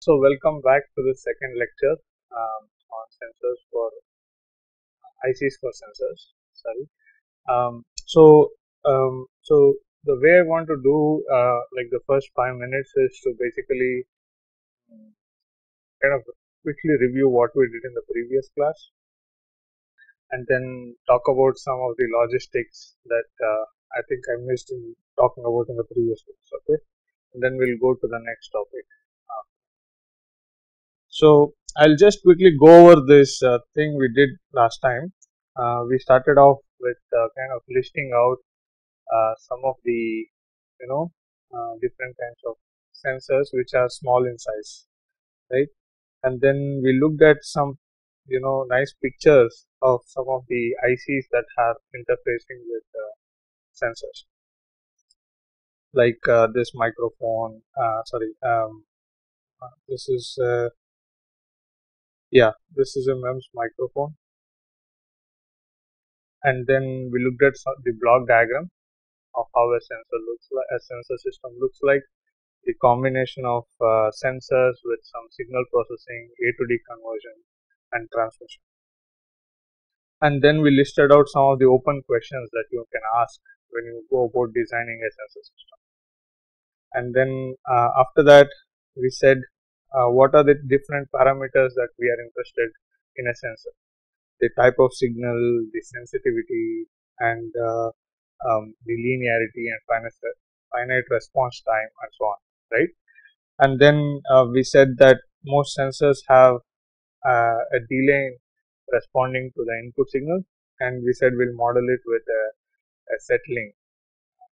So welcome back to the second lecture um, on sensors for ICs for sensors. Sorry. Um, so um, so the way I want to do uh, like the first five minutes is to basically um, kind of quickly review what we did in the previous class and then talk about some of the logistics that uh, I think I missed in talking about in the previous class. Okay, and then we'll go to the next topic. Uh, so I'll just quickly go over this uh, thing we did last time. Uh, we started off with uh, kind of listing out uh, some of the you know different kinds of sensors which are small in size, right? And then we looked at some you know nice pictures of some of the ICs that are interfacing with uh, sensors like uh, this microphone uh, sorry um, uh, this is uh, yeah this is a MEMS microphone. And then we looked at some, the block diagram of how a sensor looks like a sensor system looks like. The combination of uh, sensors with some signal processing a to d conversion and transmission. And then we listed out some of the open questions that you can ask when you go about designing a sensor system. And then uh, after that, we said what are the different parameters that we are interested in a sensor. The type of signal, the sensitivity, and uh, um, the linearity and finite, finite response time and so on, right? And then uh, we said that most sensors have uh, a delay in responding to the input signal and we said we'll model it with a, a settling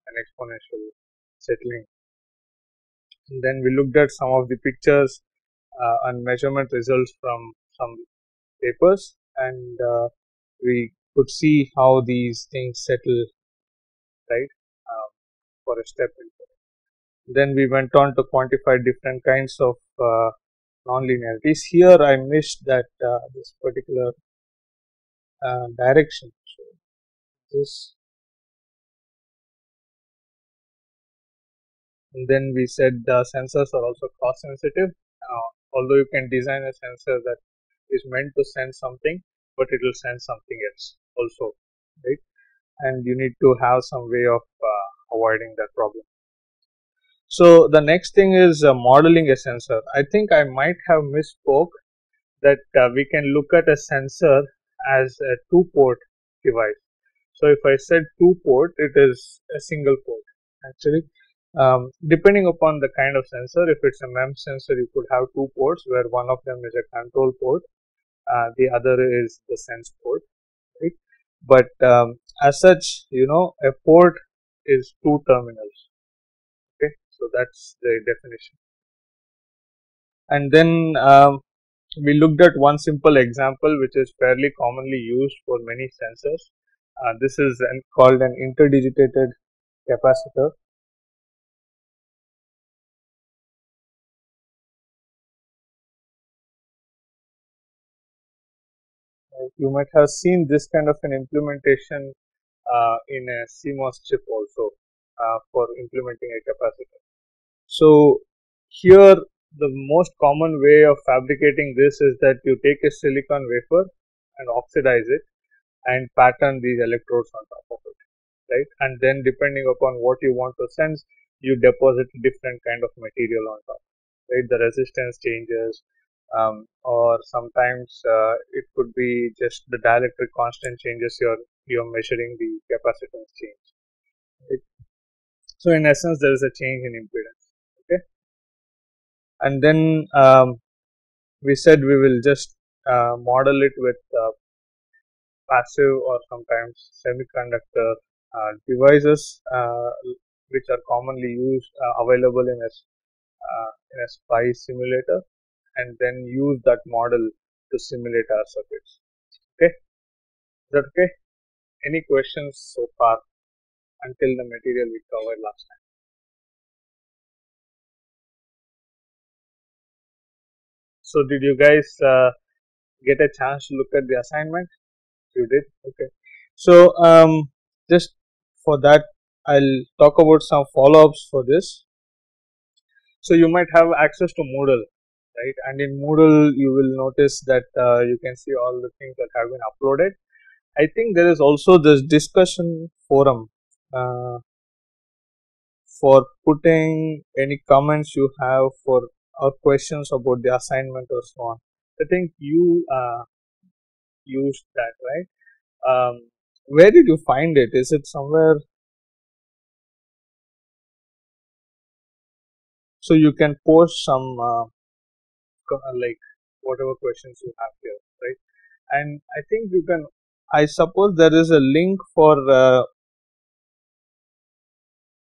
an exponential settling and then we looked at some of the pictures uh, and measurement results from some papers and uh, we could see how these things settle right um, for a step input. Then we went on to quantify different kinds of uh, non-linearities. Here I missed that uh, this particular uh, direction. So this and then we said the sensors are also cross sensitive. Uh, although you can design a sensor that is meant to sense something, but it will sense something else also, right? And you need to have some way of uh, avoiding that problem. So the next thing is uh, modeling a sensor. I think I might have misspoke that uh, we can look at a sensor as a two port device. So if I said two port, it is a single port actually. Um, depending upon the kind of sensor, if it's a MEMS sensor, you could have two ports where one of them is a control port, uh, the other is the sense port, right? But um, as such, you know, a port is two terminals. Okay, so that's the definition. And then um, we looked at one simple example which is fairly commonly used for many sensors. Uh, this is an, called an interdigitated capacitor. You might have seen this kind of an implementation uh, in a CMOS chip also uh, for implementing a capacitor. So here the most common way of fabricating this is that you take a silicon wafer and oxidize it and pattern these electrodes on top of it right and then depending upon what you want to sense you deposit different kind of material on top right the resistance changes um, or sometimes uh, it could be just the dielectric constant changes you're you're measuring the capacitance change right? so in essence there is a change in impedance okay and then um, we said we will just uh, model it with uh, passive or sometimes semiconductor uh, devices uh, which are commonly used uh, available in a in a SPICE simulator and then use that model to simulate our circuits okay is that okay any questions so far until the material we covered last time So did you guys uh, get a chance to look at the assignment? You did? Okay. So um, just for that, I'll talk about some follow-ups for this. So you might have access to Moodle, right? And in Moodle you will notice that uh, you can see all the things that have been uploaded. I think there is also this discussion forum uh, for putting any comments you have for or questions about the assignment or so on. I think you uh, used that right? Um, where did you find it? Is it somewhere? So you can post some uh, like whatever questions you have here right? And i think you can i suppose there is a link for uh,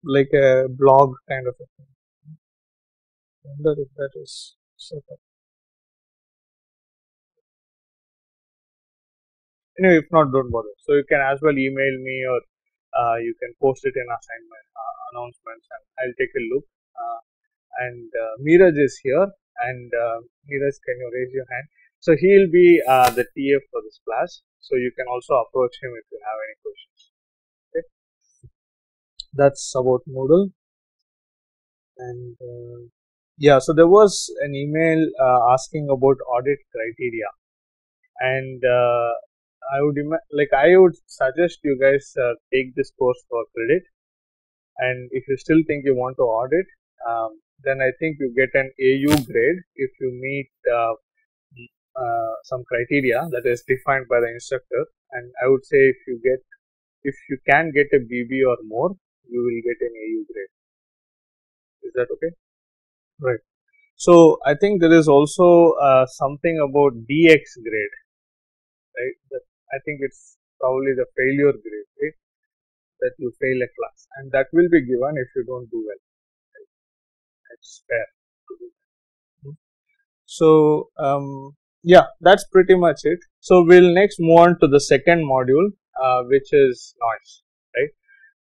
like a blog kind of a thing. I wonder if that is set up. Anyway if not don't bother. So you can as well email me or uh, you can post it in assignment uh, announcements and i'll take a look uh, and uh, Miraj is here and uh, Miraj can you raise your hand. So he'll be uh, the TA for this class. So you can also approach him if you have any questions. Okay? That's about Moodle. And uh, yeah so there was an email uh, asking about audit criteria. And uh, I would like I would suggest you guys uh, take this course for credit. And if you still think you want to audit um, then I think you get an AU grade if you meet uh, uh, some criteria that is defined by the instructor. And I would say if you get, if you can get a BB or more, you will get an AU grade. Is that okay? Right. So I think there is also uh, something about DX grade, right? That I think it's probably the failure grade, right? That you fail a class, and that will be given if you don't do well hmm. so um, yeah that's pretty much it. So we'll next move on to the second module uh, which is noise right?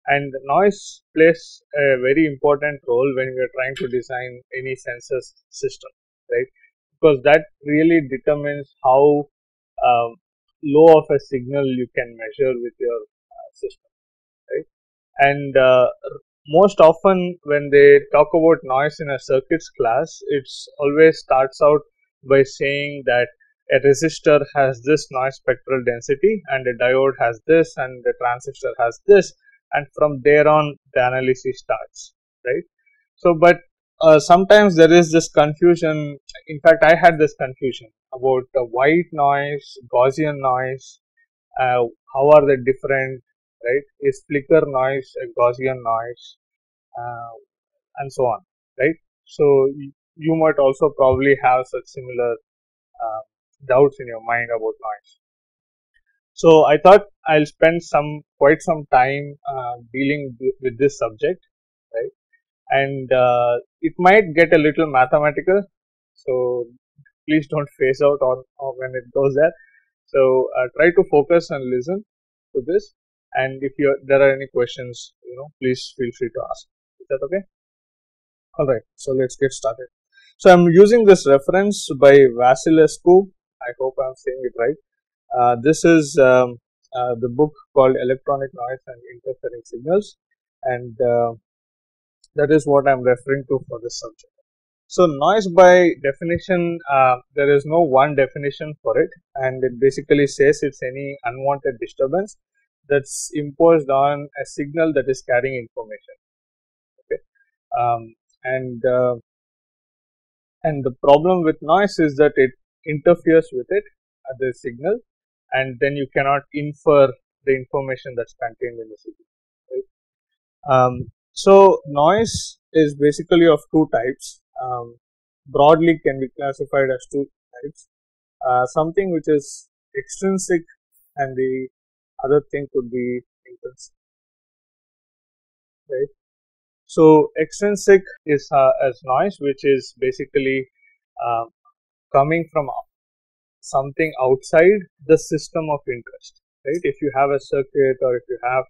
And noise plays a very important role when we are trying to design any sensor system right? Because that really determines how um, low of a signal you can measure with your uh, system right? And uh, most often when they talk about noise in a circuits class, it's always starts out by saying that a resistor has this noise spectral density and a diode has this and the transistor has this and from there on the analysis starts right? So but uh, sometimes there is this confusion. In fact i had this confusion about the white noise gaussian noise uh, how are they different right? Is flicker noise a gaussian noise uh, and so on right? So you might also probably have such similar uh, doubts in your mind about noise. So i thought i'll spend some quite some time uh, dealing with this subject right? And uh, it might get a little mathematical so please don't phase out on, on when it goes there. So uh, try to focus and listen to this and if you there are any questions you know please feel free to ask. Is that okay? All right. So let's get started. So i'm using this reference by vasilescu. I hope i'm saying it right. Uh, this is um, uh, the book called electronic noise and interfering signals. And uh, that is what i'm referring to for this subject. So noise by definition, uh, there is no one definition for it. And it basically says it's any unwanted disturbance that's imposed on a signal that is carrying information. Okay, um, and uh, and the problem with noise is that it interferes with it at the signal, and then you cannot infer the information that's contained in the signal. Right? Um, so noise is basically of two types. Um, broadly can be classified as two types. Uh, something which is extrinsic and the other thing could be intrinsic right? So extrinsic is uh, as noise which is basically uh, coming from something outside the system of interest right? If you have a circuit or if you have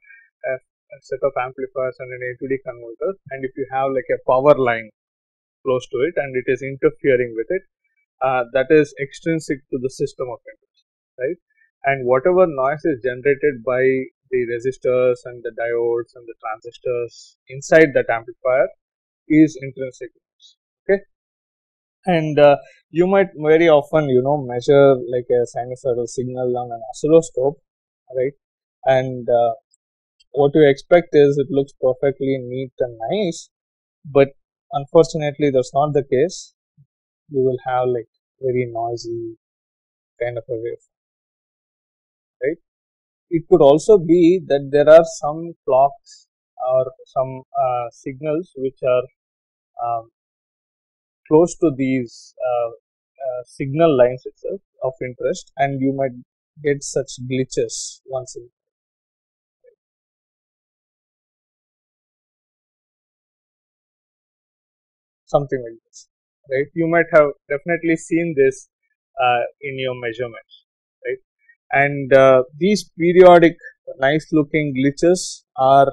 a, a set of amplifiers and an A to D converter and if you have like a power line close to it and it is interfering with it uh, that is extrinsic to the system of interest right and whatever noise is generated by the resistors and the diodes and the transistors inside that amplifier is intrinsic noise okay? And uh, you might very often you know measure like a sinusoidal signal on an oscilloscope right? And uh, what you expect is it looks perfectly neat and nice but unfortunately that's not the case. You will have like very noisy kind of a wave right? It could also be that there are some clocks or some uh, signals which are um, close to these uh, uh, signal lines itself of interest and you might get such glitches once in something like this right? You might have definitely seen this uh, in your measurements and uh, these periodic nice looking glitches are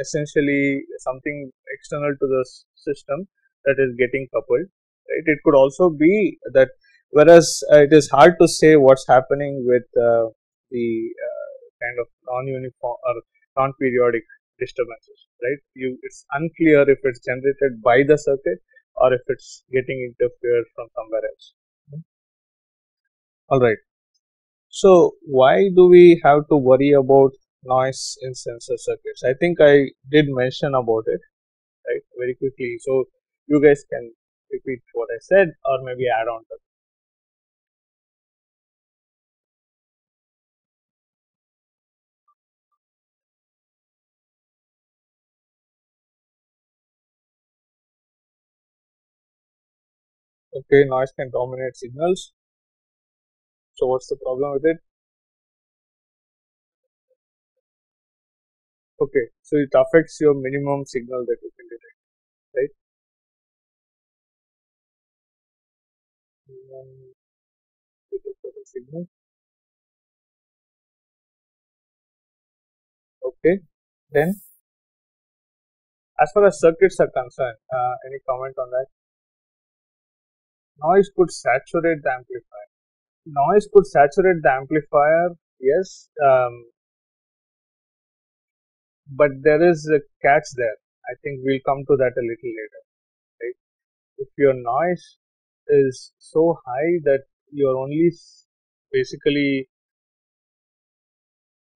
essentially something external to the system that is getting coupled right it could also be that whereas uh, it is hard to say what's happening with uh, the uh, kind of non-uniform or non-periodic disturbances right you it's unclear if it's generated by the circuit or if it's getting interfered from somewhere else. Alright. So why do we have to worry about noise in sensor circuits? I think I did mention about it, right, very quickly. So you guys can repeat what I said or maybe add on to it. okay noise can dominate signals so what's the problem with it? Okay so it affects your minimum signal that you can detect right? Signal. Okay then as far as circuits are concerned uh, any comment on that? Noise could saturate the amplifier. Noise could saturate the amplifier, yes, um, but there is a catch there. I think we'll come to that a little later. Right? If your noise is so high that you're only basically,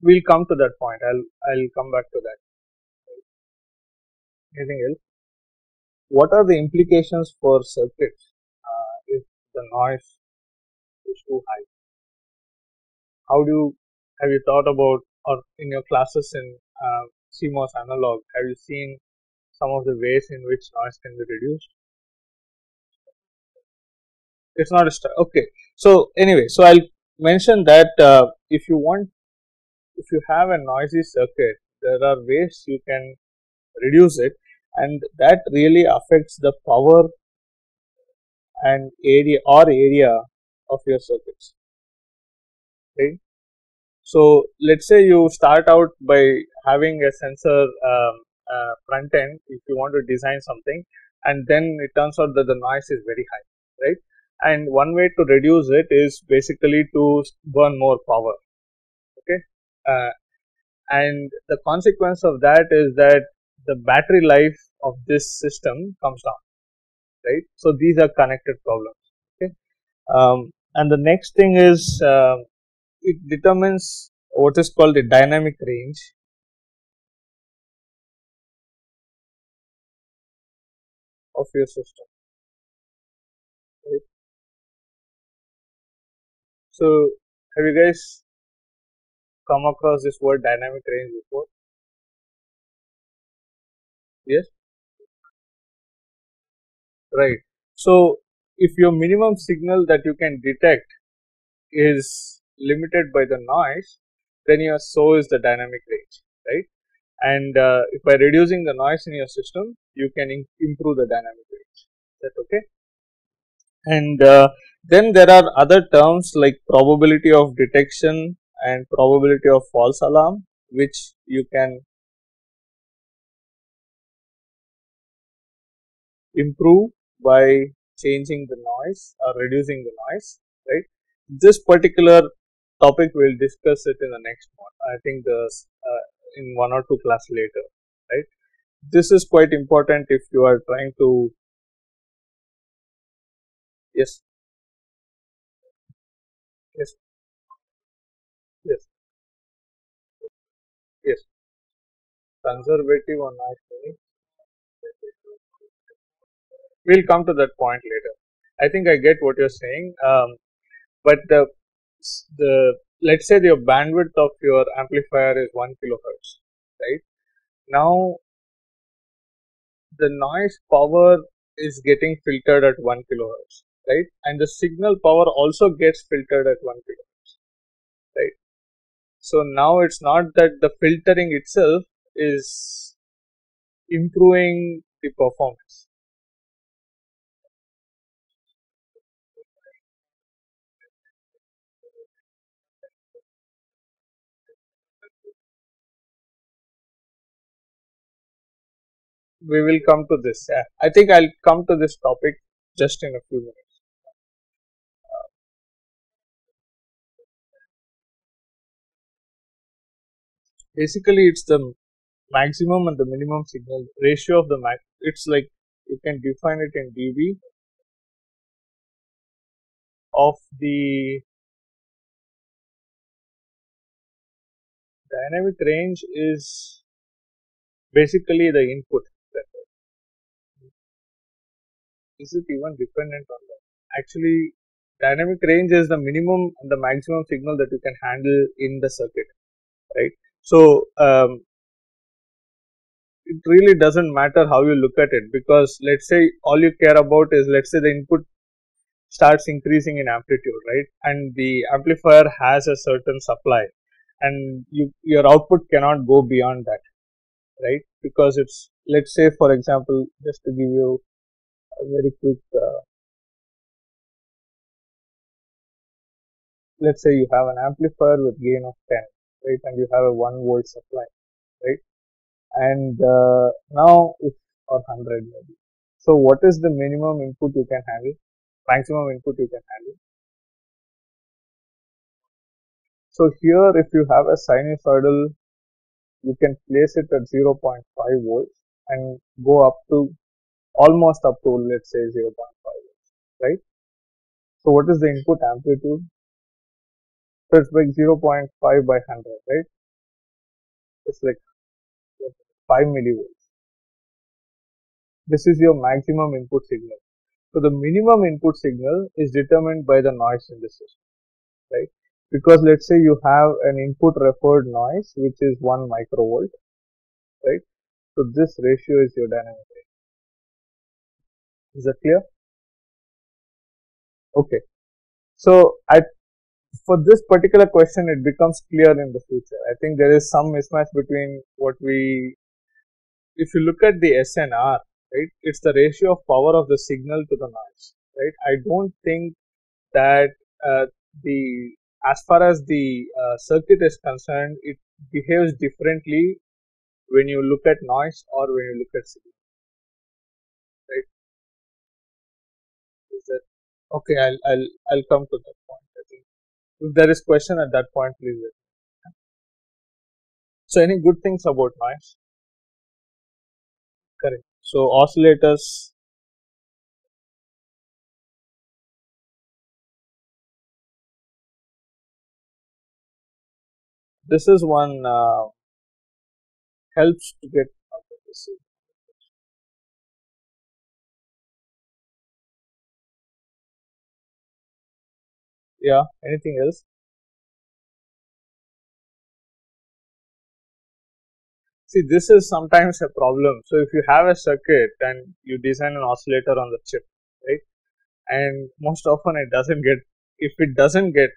we'll come to that point. I'll I'll come back to that. Anything else? What are the implications for circuits? If the noise is too high. How do you, have you thought about, or in your classes in uh, CMOS analog, have you seen some of the ways in which noise can be reduced? It's not a star. okay. So anyway, so I'll mention that uh, if you want, if you have a noisy circuit, there are ways you can reduce it, and that really affects the power and area or area of your circuits right so let's say you start out by having a sensor um, uh, front end if you want to design something and then it turns out that the noise is very high right and one way to reduce it is basically to burn more power okay uh, and the consequence of that is that the battery life of this system comes down right. So, these are connected problems. Okay. Um, and the next thing is uh, it determines what is called the dynamic range of your system. Right. So, have you guys come across this word dynamic range before? Yes? right so if your minimum signal that you can detect is limited by the noise then your so is the dynamic range right? And uh, if by reducing the noise in your system you can improve the dynamic range. Is that okay? And uh, then there are other terms like probability of detection and probability of false alarm which you can improve by changing the noise or reducing the noise, right? This particular topic we'll discuss it in the next one. I think the uh, in one or two class later, right? This is quite important if you are trying to Yes. Yes. Yes. Yes. Conservative or not? We'll come to that point later. I think I get what you're saying. Um, but the the let's say your bandwidth of your amplifier is one kilohertz, right? Now the noise power is getting filtered at 1 kilohertz, right? And the signal power also gets filtered at 1 kilohertz, right? So now it's not that the filtering itself is improving the performance. We will come to this. Uh, I think I'll come to this topic just in a few minutes. basically, it's the maximum and the minimum signal ratio of the max. It's like you can define it in dB of the dynamic range is basically the input is it even dependent on that? Actually, dynamic range is the minimum and the maximum signal that you can handle in the circuit, right? So, um, it really doesn't matter how you look at it because let's say all you care about is let's say the input starts increasing in amplitude, right? And the amplifier has a certain supply and you, your output cannot go beyond that, right? Because it's, let's say for example, just to give you very quick uh, let's say you have an amplifier with gain of 10 right? And you have a 1 volt supply right? And uh, now if or 100 maybe. So what is the minimum input you can handle? Maximum input you can handle? So here if you have a sinusoidal you can place it at 0.5 volts and go up to almost up to let's say 0.5 right? So what is the input amplitude? So it's like 0.5 by 100 right? It's like 5 millivolts. This is your maximum input signal. So the minimum input signal is determined by the noise in the system right? Because let's say you have an input referred noise which is 1 microvolt right? So this ratio is your dynamic is that clear? Okay. So I for this particular question, it becomes clear in the future. I think there is some mismatch between what we, if you look at the SNR, right, it's the ratio of power of the signal to the noise, right? I don't think that uh, the, as far as the uh, circuit is concerned, it behaves differently when you look at noise or when you look at signal. Okay i'll i'll i'll come to that point i think. If there is question at that point please let me so any good things about noise? Correct. So oscillators? This is one uh, helps to get Yeah, anything else? See, this is sometimes a problem. So, if you have a circuit and you design an oscillator on the chip, right, and most often it doesn't get, if it doesn't get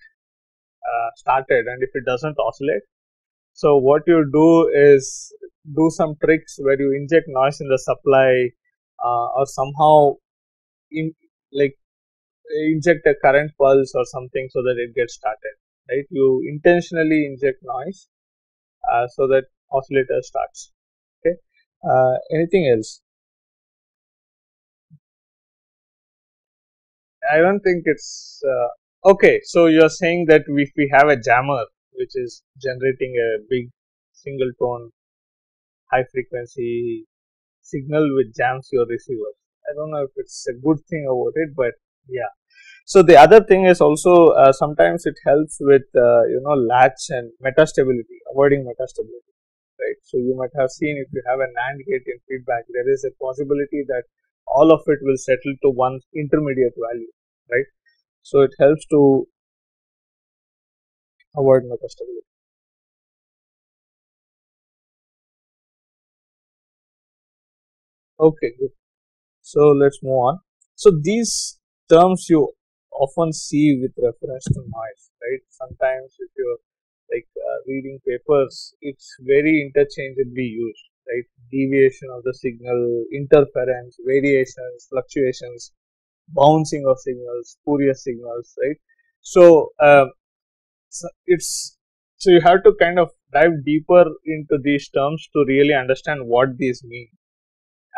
uh, started and if it doesn't oscillate, so what you do is do some tricks where you inject noise in the supply uh, or somehow in like inject a current pulse or something so that it gets started right? You intentionally inject noise uh, so that oscillator starts okay? Uh, anything else? I don't think it's uh, okay so you're saying that if we have a jammer which is generating a big single tone high frequency signal which jams your receiver. I don't know if it's a good thing about it but yeah So the other thing is also uh, sometimes it helps with uh, you know latch and metastability, avoiding metastability, right? So you might have seen if you have a NAND gate in feedback, there is a possibility that all of it will settle to one intermediate value, right? So it helps to avoid metastability. Okay, good. So let's move on. So these terms you often see with reference to noise, right? Sometimes if you're like uh, reading papers, it's very interchangeably used, right? Deviation of the signal, interference, variations, fluctuations, bouncing of signals, spurious signals, right? So, uh, so it's so you have to kind of dive deeper into these terms to really understand what these mean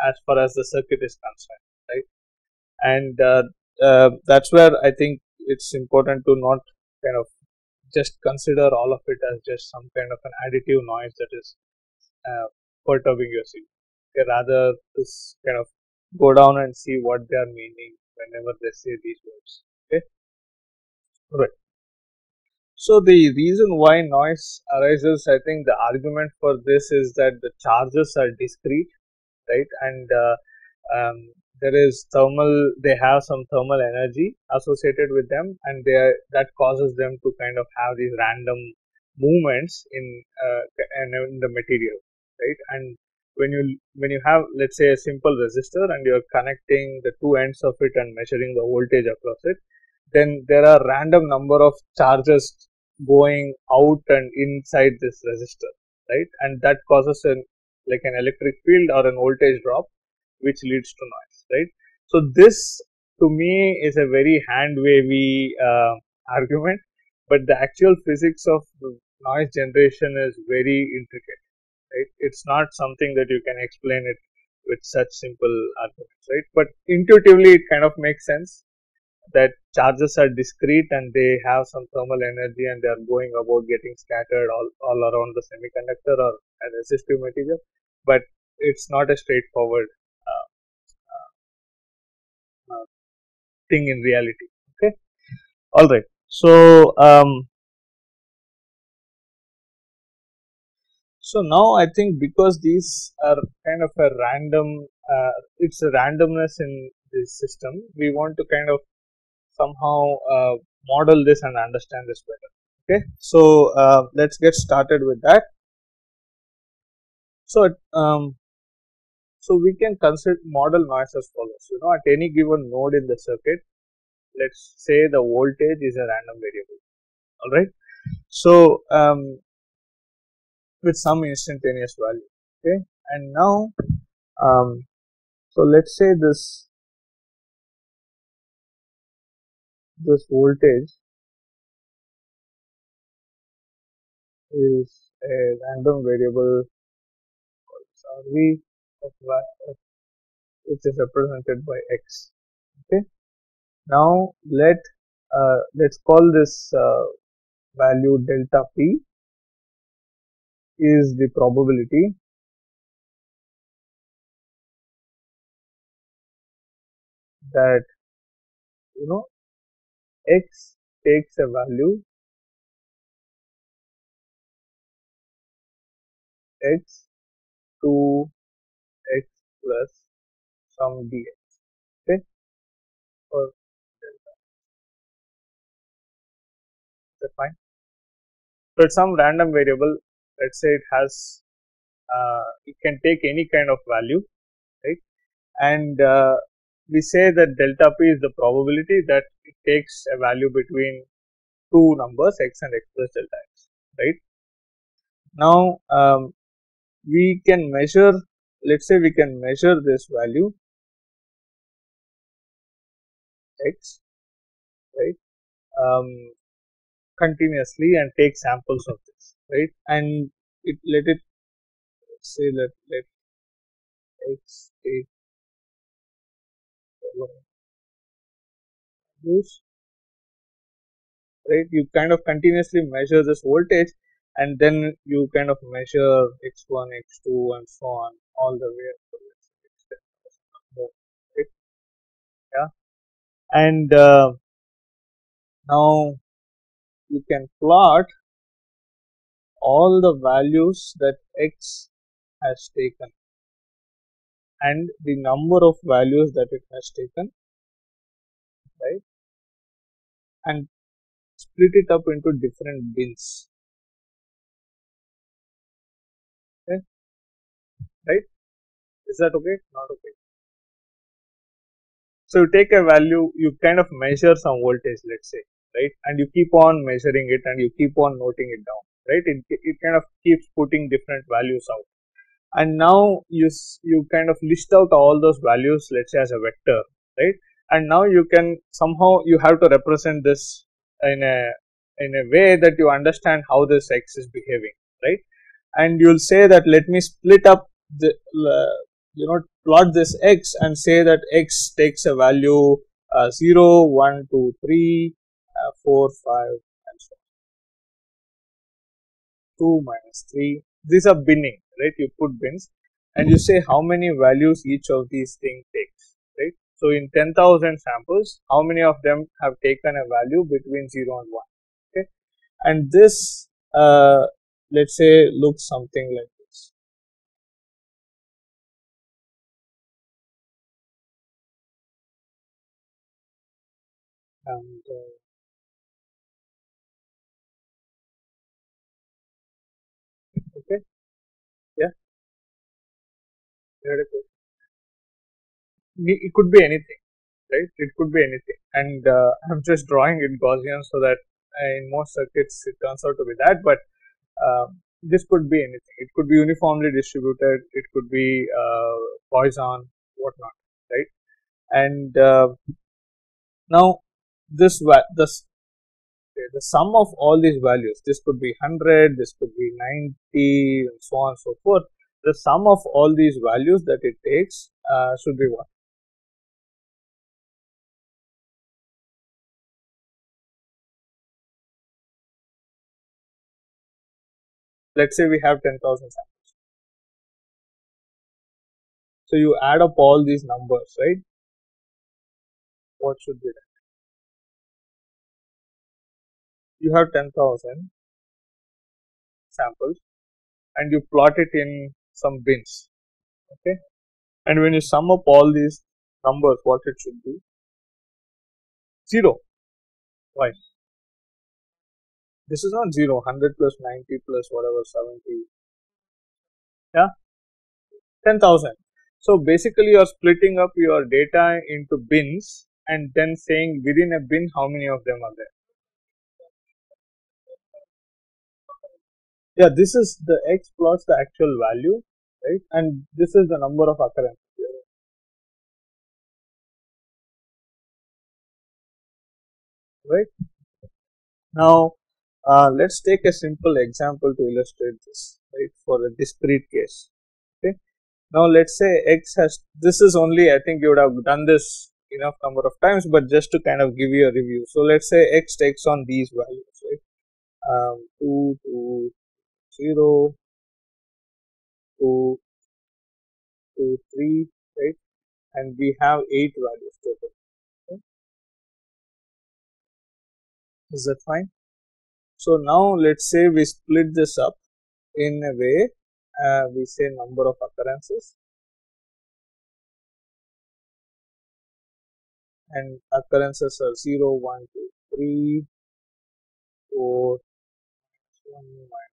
as far as the circuit is concerned, right? And uh, uh, that's where I think it's important to not kind of just consider all of it as just some kind of an additive noise that is uh, perturbing your signal. Okay, rather, just kind of go down and see what they are meaning whenever they say these words. Okay, right. So the reason why noise arises, I think the argument for this is that the charges are discrete, right, and uh, um, there is thermal they have some thermal energy associated with them and they are, that causes them to kind of have these random movements in uh, in the material right? And when you when you have let's say a simple resistor and you're connecting the two ends of it and measuring the voltage across it then there are random number of charges going out and inside this resistor right? And that causes an like an electric field or an voltage drop which leads to noise right? So this to me is a very hand wavy uh, argument but the actual physics of noise generation is very intricate right? It's not something that you can explain it with such simple arguments right? But intuitively it kind of makes sense that charges are discrete and they have some thermal energy and they are going about getting scattered all, all around the semiconductor or a resistive material but it's not a straightforward thing in reality okay? All right so um, so now i think because these are kind of a random uh, it's a randomness in this system we want to kind of somehow uh, model this and understand this better okay? So uh, let's get started with that. So um, so we can consider model noise as follows. You know, at any given node in the circuit, let's say the voltage is a random variable. All right. So um, with some instantaneous value. Okay. And now, um, so let's say this this voltage is a random variable called V of y which is represented by x. Okay. Now let uh, let's call this uh, value delta p is the probability. That you know x takes a value. X to plus some dx okay? For delta. Is that fine? So it's some random variable. Let's say it has uh, it can take any kind of value right? And uh, we say that delta p is the probability that it takes a value between two numbers x and x plus delta x right? Now um, we can measure let's say we can measure this value x right um, continuously and take samples of this right? And it let it say that let x take values right? You kind of continuously measure this voltage and then you kind of measure x1 x2 and so on all the way up to right? yeah. And uh, Now you can plot all the values that x has taken and the number of values that it has taken right? And split it up into different bins right? Is that okay? Not okay. So you take a value you kind of measure some voltage let's say right? And you keep on measuring it and you keep on noting it down right? It, it kind of keeps putting different values out. And now you you kind of list out all those values let's say as a vector right? And now you can somehow you have to represent this in a in a way that you understand how this x is behaving right? And you'll say that let me split up the you know plot this x and say that x takes a value uh, 0 1 2 3 uh, 4 5 and so on. 2 minus 3 these are binning right? You put bins and you say how many values each of these things takes right? So in 10000 samples how many of them have taken a value between 0 and 1 okay? And this uh, let's say looks something like and uh, okay. Yeah. It. Could be anything right? It could be anything. And uh, i'm just drawing it gaussian so that in most circuits it turns out to be that but uh, this could be anything. It could be uniformly distributed. It could be uh, poisson whatnot right? And uh, now this this the sum of all these values this could be 100 this could be 90 and so on and so forth the sum of all these values that it takes uh, should be what let's say we have 10,000 samples. So you add up all these numbers, right? What should be that? You have 10,000 samples and you plot it in some bins, okay? And when you sum up all these numbers, what it should be? Zero. Why? This is not 0, 100 plus 90 plus whatever 70. Yeah, 10,000. So basically you are splitting up your data into bins and then saying within a bin how many of them are there. Yeah, this is the x plots the actual value, right? And this is the number of occurrences. Right? Now, uh, let's take a simple example to illustrate this, right, for a discrete case. Okay. Now, let's say x has, this is only, I think you would have done this enough number of times, but just to kind of give you a review. So, let's say x takes on these values, right, um, 2, 2, 0, 2, 2, 3, right, and we have 8 values total. Okay. Is that fine? So now let's say we split this up in a way uh, we say number of occurrences and occurrences are 0, 1, 2, 3, 4, 1, minus 2, minus 3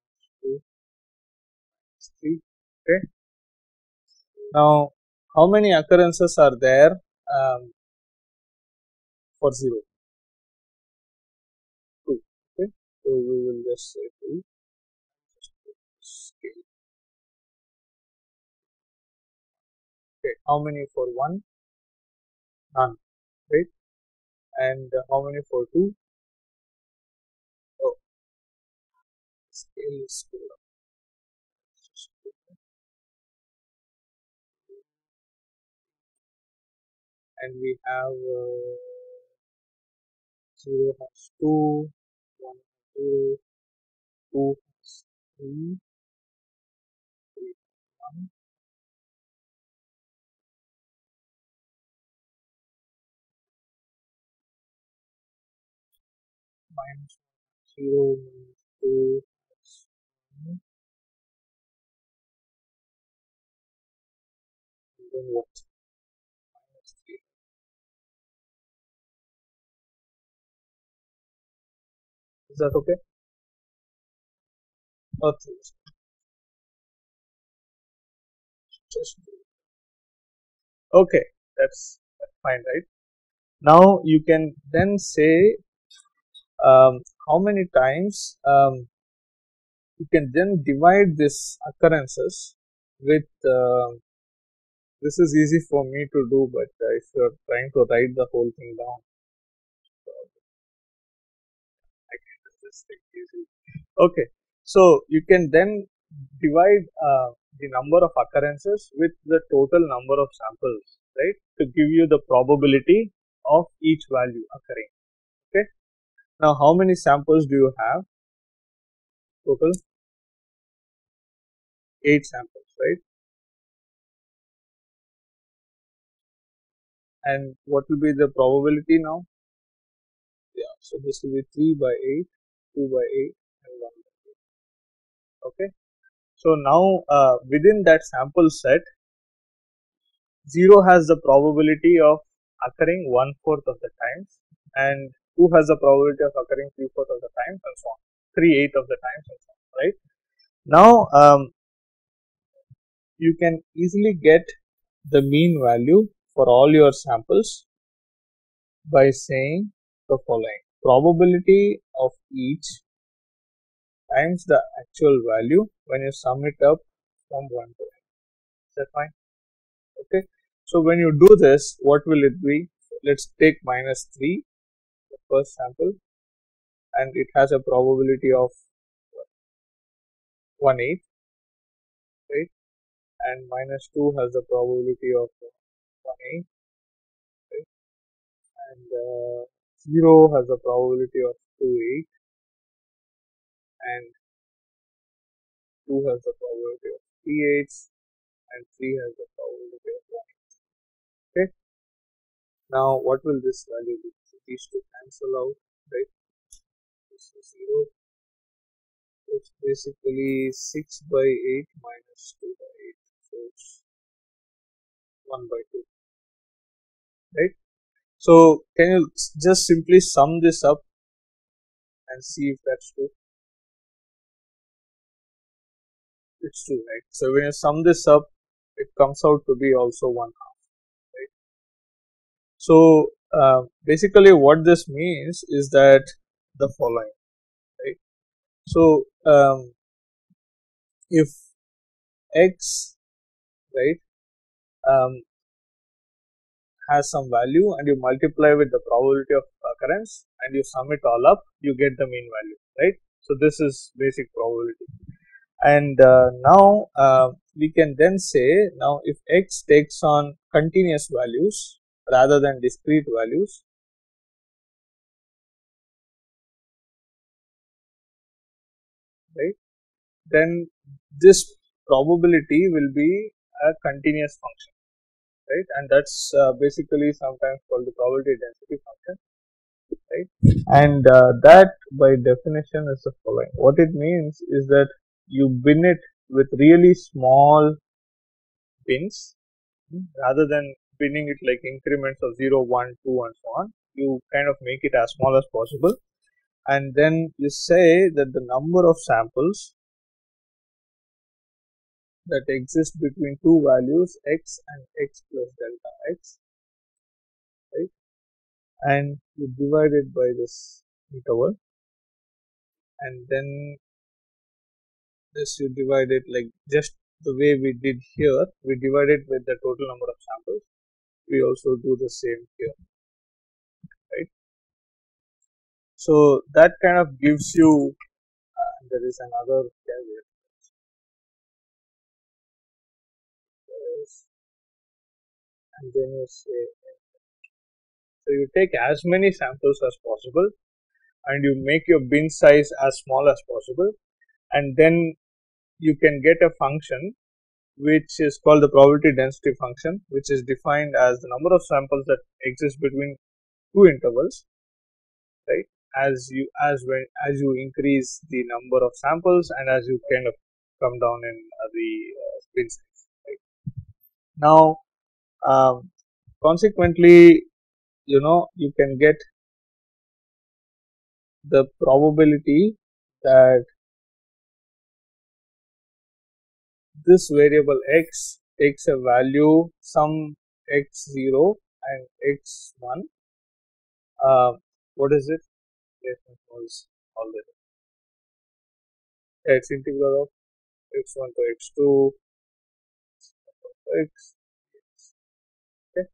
okay now how many occurrences are there um, for 0 2 okay. So we will just say 2 okay how many for 1 none right? And how many for 2 oh scale is 2 And we have uh, 0 has 2, 1 two, two, three, three, one. minus 0 minus 2 and then what that okay? Okay. Just okay that's, fine right? Now you can then say um, how many times um, you can then divide this occurrences with uh, this is easy for me to do but uh, if you are trying to write the whole thing down this thing easily okay so you can then divide uh, the number of occurrences with the total number of samples right to give you the probability of each value occurring okay? Now how many samples do you have? Total? 8 samples right? And what will be the probability now? Yeah so this will be 3 by 8 2 by 8 and 1 by 8 okay? So now uh, within that sample set 0 has the probability of occurring one fourth of the times and 2 has the probability of occurring three fourth of the times and so on. 3 eighth of the times and so on right? Now um, you can easily get the mean value for all your samples by saying the following probability of each times the actual value when you sum it up from 1 to n. Is that fine? Okay. So when you do this, what will it be? Let's take minus 3, the first sample, and it has a probability of 1 8, right? And minus 2 has a probability of 1 8, right? And uh, 0 has a probability of 2 8, and 2 has a probability of 3 8 and 3 has a probability of 1 okay? Now what will this value be? So these two cancel out right? This is 0 it's basically 6 by 8 minus 2 by 8 so it's 1 by 2 right so can you just simply sum this up and see if that's true it's true, right? So when you sum this up, it comes out to be also one half, right? So uh, basically, what this means is that the following, right? So um, if x, right, um, has some value and you multiply with the probability of occurrence and you sum it all up, you get the mean value, right? So this is basic probability. And uh, now uh, we can then say now if x takes on continuous values rather than discrete values right? Then this probability will be a continuous function right? And that's uh, basically sometimes called the probability density function right? And uh, that by definition is the following. What it means is that you bin it with really small bins rather than binning it like increments of 0, 1, 2 and so on. You kind of make it as small as possible. And then you say that the number of samples that exist between two values x and x plus delta x right? And you divide it by this interval and then this you divide it like just the way we did here we divide it with the total number of samples. We also do the same here right? So that kind of gives you uh, there is another caveat and then you say so you take as many samples as possible and you make your bin size as small as possible and then you can get a function which is called the probability density function which is defined as the number of samples that exist between two intervals right as you as when as you increase the number of samples and as you kind of come down in uh, the uh, spin size. Now, um, consequently, you know you can get the probability that this variable x takes a value some x0 and x1 uh, what is it? Was already x integral of x1 to x2 x. Okay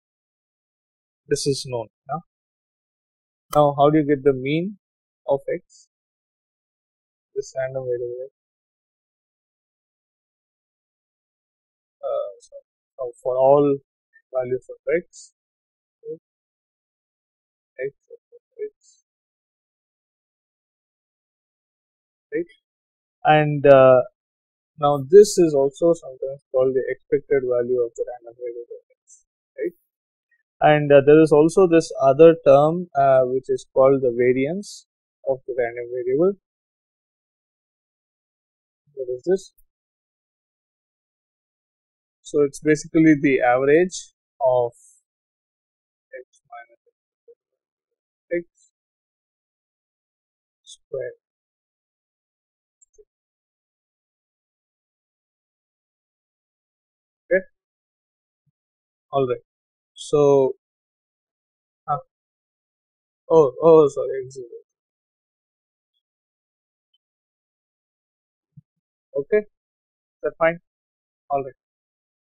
this is known now now how do you get the mean of x? This random variable. Uh, so for all values of x x x. Right? And uh, now this is also sometimes called the expected value of the random variable right? And uh, there is also this other term uh, which is called the variance of the random variable. What is this? So it's basically the average of x minus x squared all right. So uh, oh oh sorry zero okay. That fine. All right.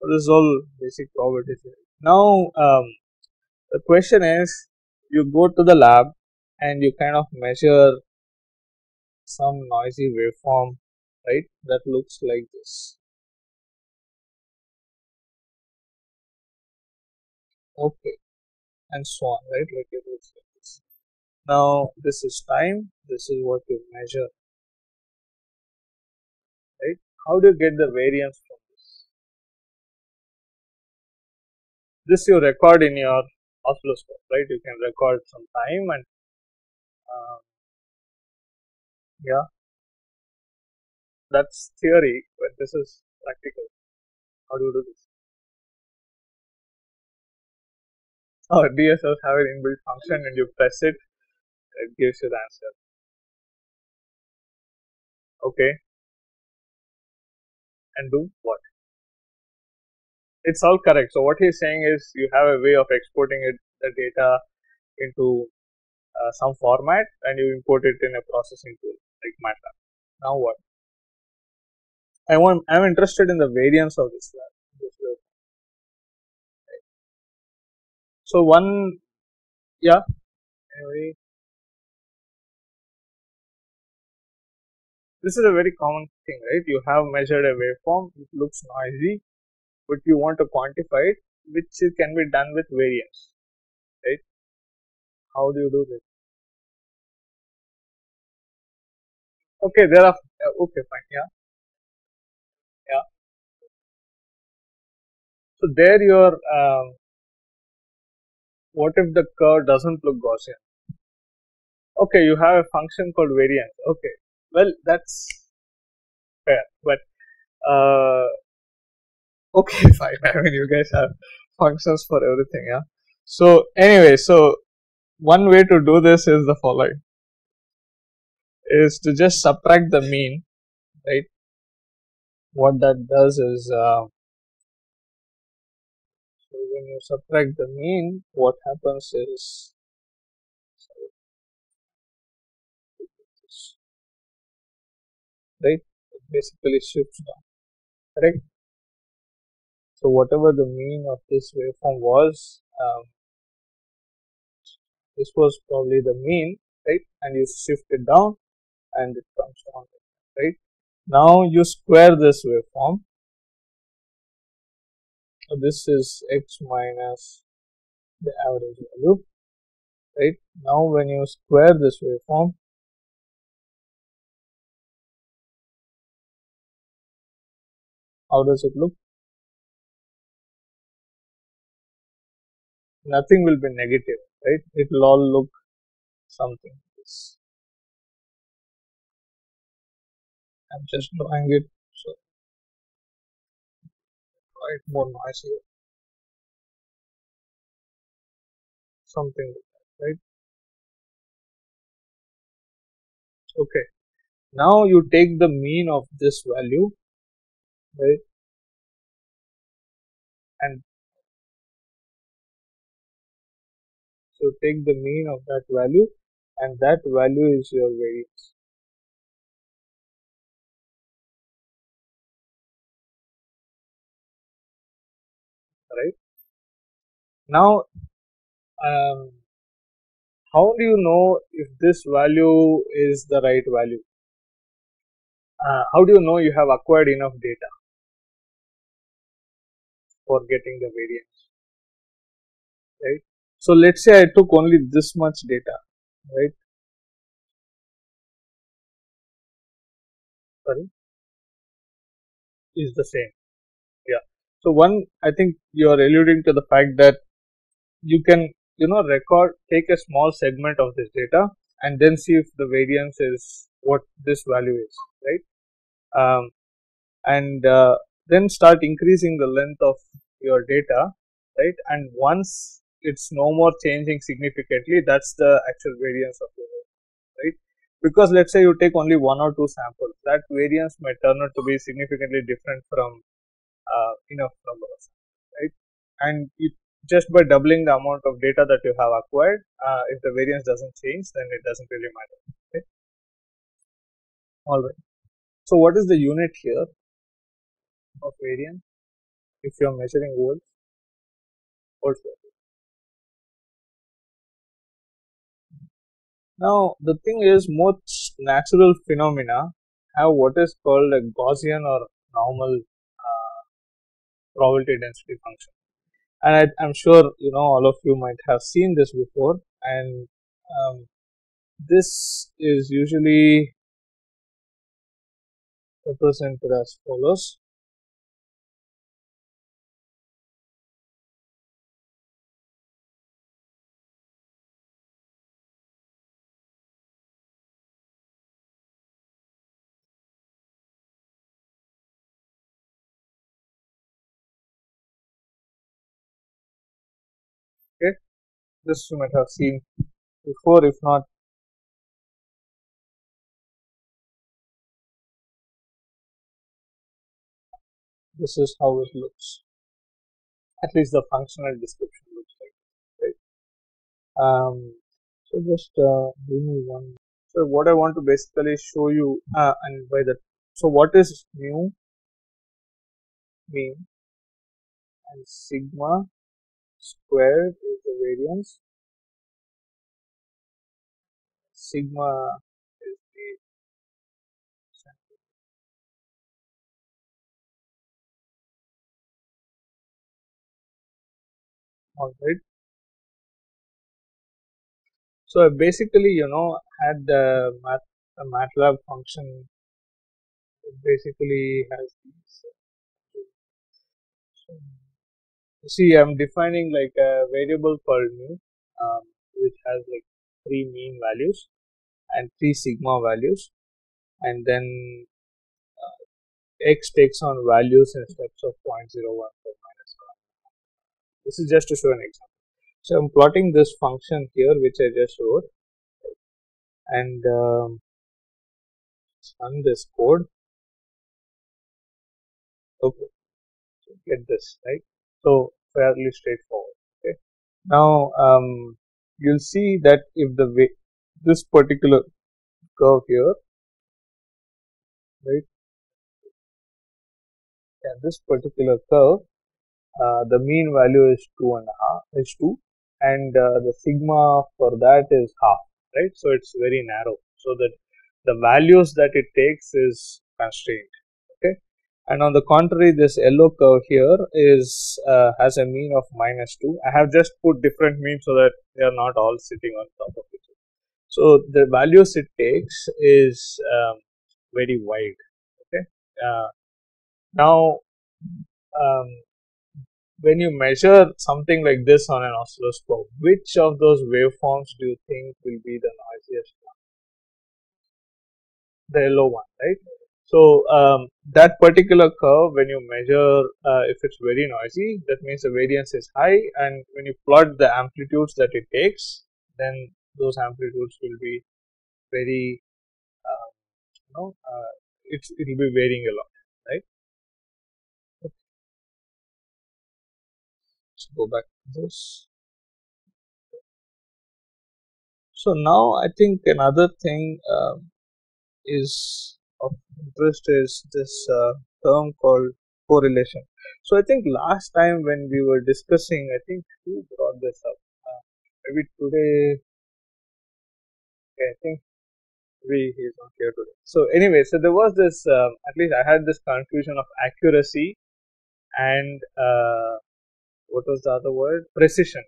So this is all basic probability theory now um, the question is you go to the lab and you kind of measure some noisy waveform right? That looks like this okay. And so on right? Like it looks like this. Now this is time. This is what you measure. Right? How do you get the variance from this? This you record in your oscilloscope right? You can record some time and um, yeah. That's theory but this is practical. How do you do this oh DSOs have an inbuilt function and you press it it gives you the answer okay and do what? It's all correct. So what he's saying is you have a way of exporting it, the data into uh, some format and you import it in a processing tool like MATLAB. Now what? I want. I'm interested in the variance of this lab. So one, yeah. Anyway, This is a very common thing, right? You have measured a waveform, it looks noisy, but you want to quantify it, which can be done with variance, right? How do you do this? Okay, there are, uh, okay, fine, yeah. Yeah. So there your, um, what if the curve doesn't look Gaussian? Okay, you have a function called variance. Okay, well, that's fair, but uh, okay, fine. I mean, you guys have functions for everything, yeah. So anyway, so one way to do this is the following: is to just subtract the mean, right? What that does is, uh, you subtract the mean, what happens is right it basically shifts down correct? So whatever the mean of this waveform was um, this was probably the mean right? And you shift it down and it comes down right? Now you square this waveform so this is x minus the average value right now when you square this waveform How does it look? Nothing will be negative, right? It will all look something. Like this. I'm just drawing it quite more noisy. Something like that, right? Okay. Now you take the mean of this value, right? And so take the mean of that value and that value is your variance. Right? Now, um, how do you know if this value is the right value? Uh, how do you know you have acquired enough data for getting the variance? Right? So let's say I took only this much data, right? Sorry, is the same. So one, I think you are alluding to the fact that you can, you know, record, take a small segment of this data and then see if the variance is what this value is, right? Um, and uh, then start increasing the length of your data, right? And once it's no more changing significantly, that's the actual variance of your data, right? Because let's say you take only one or two samples, that variance may turn out to be significantly different from uh, enough number of samples, right? And it, just by doubling the amount of data that you have acquired, uh, if the variance doesn't change, then it doesn't really matter, right? All right. So what is the unit here of variance if you are measuring volts? Volts. Now the thing is most natural phenomena have what is called a Gaussian or normal probability density function and I, am sure you know all of you might have seen this before and um, this is usually represented as follows. This you might have seen before, if not. This is how it looks. At least the functional description looks like right? Um, so just uh, give me one so what I want to basically show you uh, and by that so what is mu mean? And sigma squared is variance. Sigma is the all right. So basically you know had the math the matlab function basically has these so, see i'm defining like a variable called mu um, which has like three mean values and three sigma values and then uh, x takes on values in steps of 0.01 this is just to show an example. So I'm plotting this function here, which I just wrote, and um, run this code. Okay, so get this right. So fairly straightforward. Okay. Now um, you'll see that if the way this particular curve here, right? Yeah, this particular curve uh, the mean value is two and a half is two and uh, the sigma for that is half right so it's very narrow so that the values that it takes is constrained and on the contrary this yellow curve here is uh, has a mean of minus 2 i have just put different means so that they are not all sitting on top of each other so the values it takes is um, very wide okay uh, now um, when you measure something like this on an oscilloscope, which of those waveforms do you think will be the noisiest one? The yellow one, right? So um, that particular curve, when you measure uh, if it's very noisy, that means the variance is high, and when you plot the amplitudes that it takes, then those amplitudes will be very, uh, you know, uh, it's it will be varying a lot, right? Let's go back to this. So now I think another thing um, is of interest is this uh, term called correlation. So I think last time when we were discussing, I think who brought this up? Uh, maybe today. Okay, I think we he's not here today. So anyway, so there was this. Um, at least I had this confusion of accuracy and uh, what was the other word? Precision,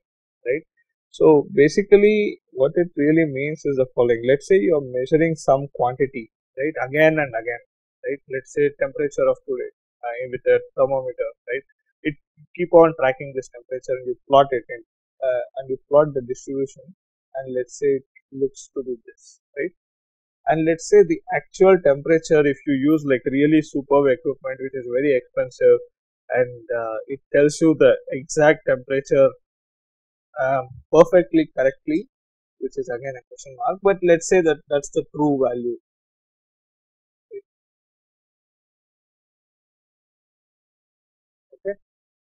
right? So basically, what it really means is the following. Let's say you are measuring some quantity right? Again and again right? Let's say temperature of today uh, with a thermometer right? It keep on tracking this temperature and you plot it in uh, and you plot the distribution and let's say it looks to be this right? And let's say the actual temperature if you use like really superb equipment which is very expensive and uh, it tells you the exact temperature um, perfectly correctly which is again a question mark but let's say that that's the true value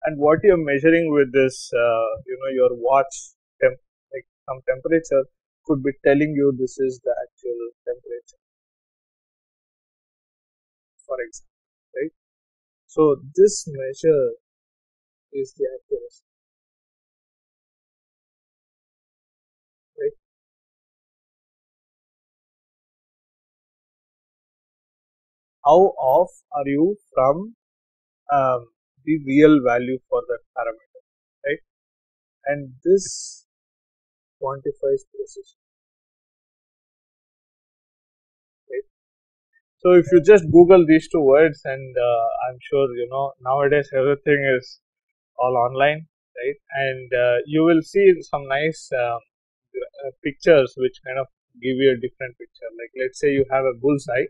and what you're measuring with this uh, you know your watch temp like some temperature could be telling you this is the actual temperature. For example right? So this measure is the accuracy. Right? How off are you from um, the real value for that parameter, right? And this quantifies precision. Right? So if you just Google these two words, and uh, I'm sure you know nowadays everything is all online, right? And uh, you will see some nice um, uh, pictures which kind of give you a different picture. Like let's say you have a bullseye,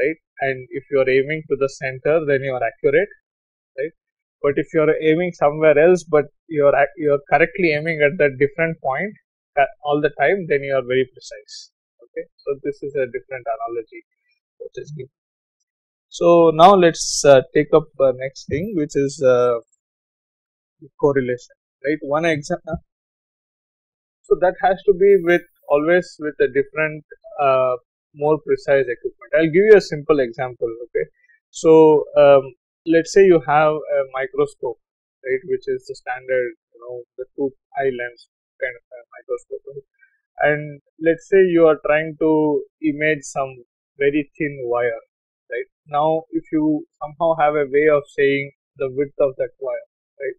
right? And if you are aiming to the center, then you are accurate? But if you're aiming somewhere else, but you're you're correctly aiming at that different point all the time, then you are very precise. Okay, so this is a different analogy which is given. So now let's uh, take up uh, next thing, which is uh, correlation. Right, one example. So that has to be with always with a different, uh, more precise equipment. I'll give you a simple example. Okay, so um, let's say you have a microscope, right, which is the standard, you know, the two eye lens kind of microscope, right? And let's say you are trying to image some very thin wire, right? Now, if you somehow have a way of saying the width of that wire, right?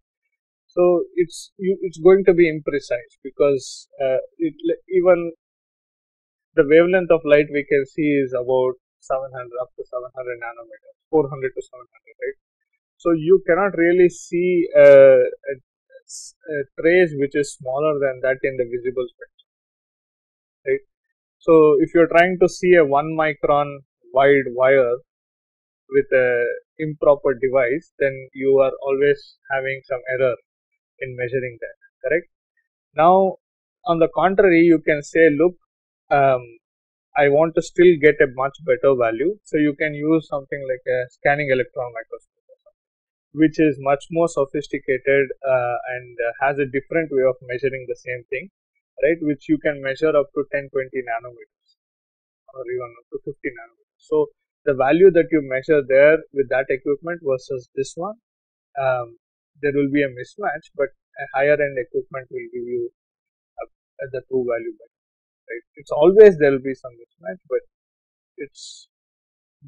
So it's you, it's going to be imprecise because uh, it even the wavelength of light we can see is about 700 up to 700 nanometers 400 to 700 right? So you cannot really see a, a, trace which is smaller than that in the visible spectrum right? So if you're trying to see a 1 micron wide wire with a improper device then you are always having some error in measuring that correct? Now on the contrary you can say look um, I want to still get a much better value. So you can use something like a scanning electron microscope, which is much more sophisticated uh, and uh, has a different way of measuring the same thing, right? Which you can measure up to 10, 20 nanometers or even up to 50 nanometers. So the value that you measure there with that equipment versus this one, um, there will be a mismatch, but a higher end equipment will give you a, a the true value better right? It's always there will be some mismatch, but it's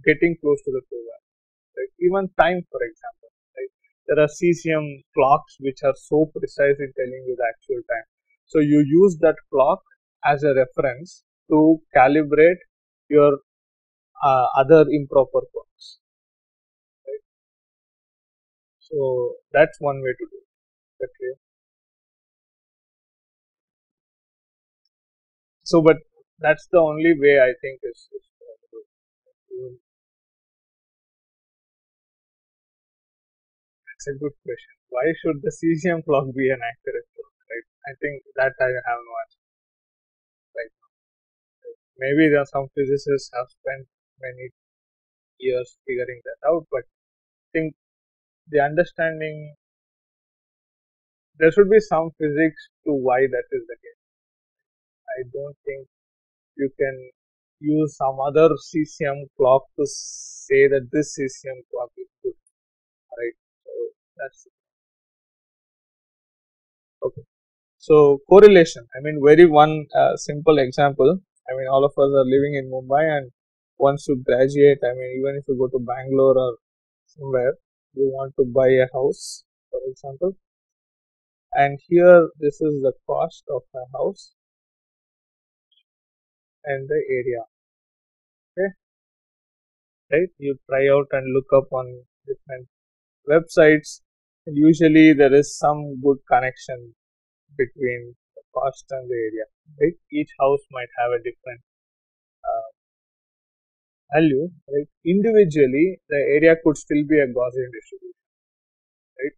getting close to the true value. Right? Even time, for example, right? There are cesium clocks which are so precise in telling you the actual time. So you use that clock as a reference to calibrate your uh, other improper clocks. Right? So that's one way to do it. that So, but that's the only way I think is, is. That's a good question. Why should the cesium clock be an accurate clock? Right? I think that I have no answer. Right Maybe there are some physicists have spent many years figuring that out, but I think the understanding there should be some physics to why that is the case. I don't think you can use some other cesium clock to say that this cesium clock is good, right? So that's okay. So correlation. I mean, very one uh, simple example. I mean, all of us are living in Mumbai, and once you graduate, I mean, even if you go to Bangalore or somewhere, you want to buy a house, for example, and here this is the cost of a house and the area. Okay? Right? You try out and look up on different websites. Usually there is some good connection between the cost and the area right? Each house might have a different uh, value right? Individually the area could still be a gaussian distribution right?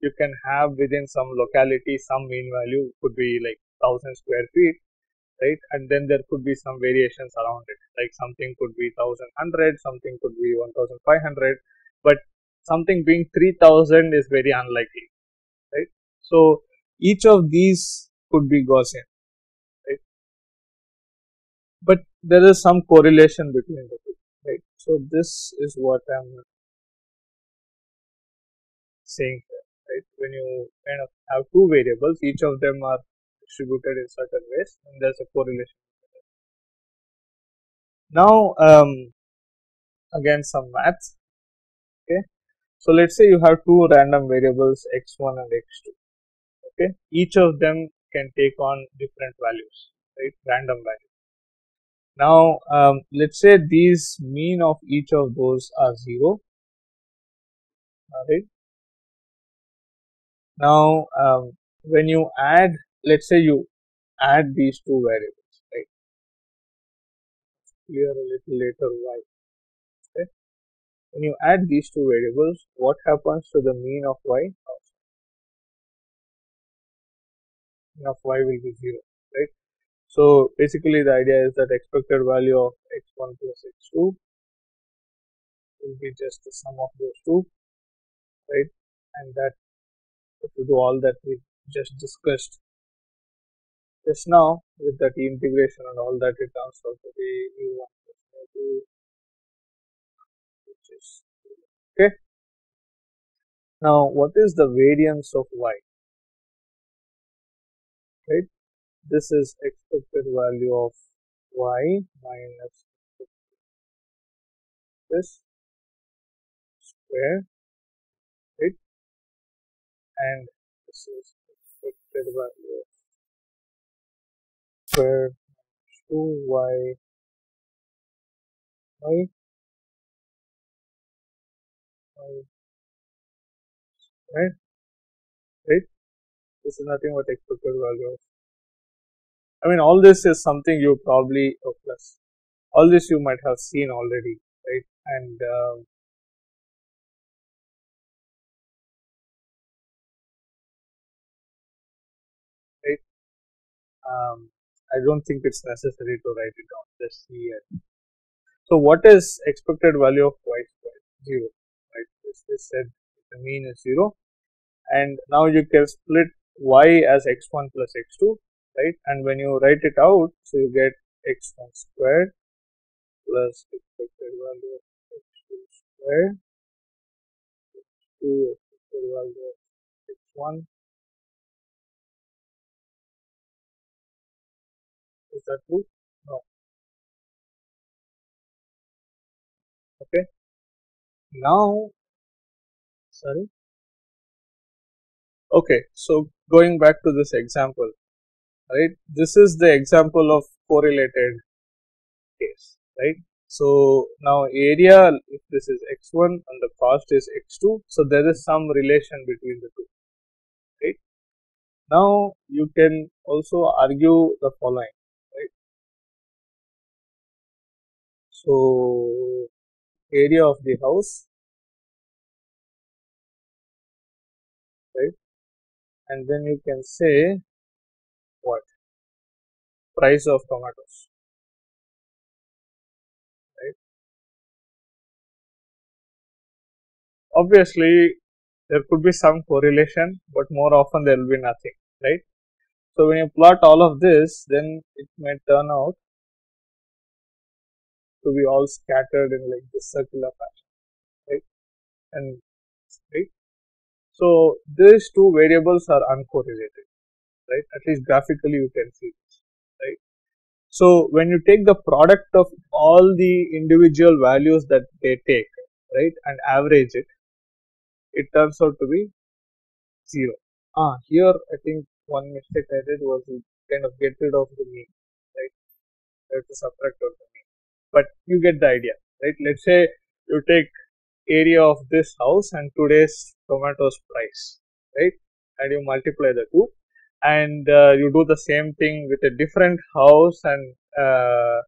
You can have within some locality some mean value could be like 1000 square feet right? And then there could be some variations around it. Like something could be 1100 something could be 1500 but something being 3000 is very unlikely right? So each of these could be gaussian right? But there is some correlation between the two right? So this is what i'm saying here right? When you kind of have two variables each of them are distributed in certain ways and there's a correlation. Now um, again some maths okay. So let's say you have two random variables x1 and x2 okay each of them can take on different values right random values. Now um, let's say these mean of each of those are 0 alright. Now um, when you add let's say you add these two variables, right? Clear a little later why. Okay. When you add these two variables, what happens to the mean of y? Mean of y will be zero, right? So basically, the idea is that expected value of x1 plus x2 will be just the sum of those two, right? And that if you do all that we just discussed just now with that integration and all that it turns out to be u1 plus u2 which is okay. Now what is the variance of y? Right? This is expected value of y minus this square right? And this is expected value square 2y y right? Right? This is nothing but expected value of. I mean all this is something you probably oh, plus all this you might have seen already right? And um, right? Um, I don't think it's necessary to write it down. Just see it. So what is expected value of y squared? Zero. Right. This is said the mean is zero, and now you can split y as x1 plus x2, right? And when you write it out, so you get x1 squared plus expected value of x2 squared, x2 expected value of x1 Is that true? No. Okay. Now, sorry. Okay, so going back to this example, right? This is the example of correlated case, right? So now area, if this is x1 and the cost is x2, so there is some relation between the two, right? Now you can also argue the following, So area of the house, right? And then you can say what? Price of tomatoes. Right obviously there could be some correlation but more often there will be nothing right so when you plot all of this then it may turn out to be all scattered in like this circular fashion right and right so these two variables are uncorrelated right at least graphically you can see this right so when you take the product of all the individual values that they take right and average it it turns out to be 0. Ah, here I think one mistake I did was kind of get rid of the mean, right? I have to subtract out. But you get the idea, right? Let's say you take area of this house and today's tomatoes price, right? And you multiply the two and uh, you do the same thing with a different house and uh,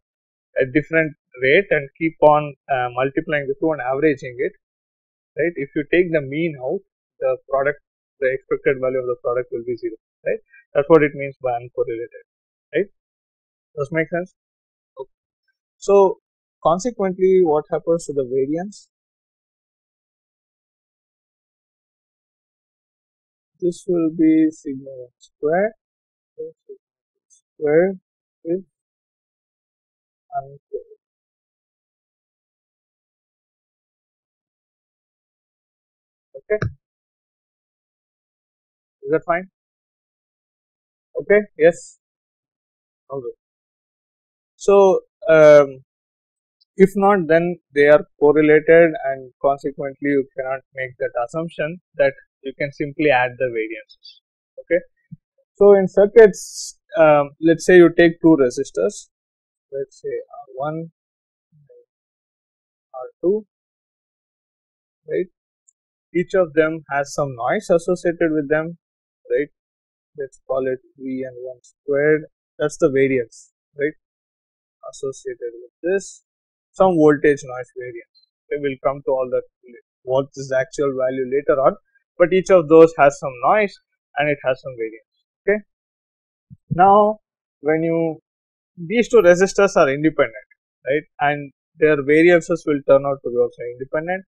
a different rate and keep on uh, multiplying the two and averaging it right? If you take the mean out, the product, the expected value of the product will be zero, right? That's what it means by uncorrelated, right? Does make sense? So consequently, what happens to the variance? This will be sigma square square is uncorrelated. Okay. Is that fine? Okay. Yes. Okay. So, um, if not, then they are correlated, and consequently, you cannot make that assumption that you can simply add the variances. Okay. So, in circuits, um, let's say you take two resistors. Let's say R1, R2, right? each of them has some noise associated with them right let's call it v and 1 squared that's the variance right associated with this some voltage noise variance. We will come to all that what is the actual value later on but each of those has some noise and it has some variance okay? Now when you these two resistors are independent right? And their variances will turn out to be also independent.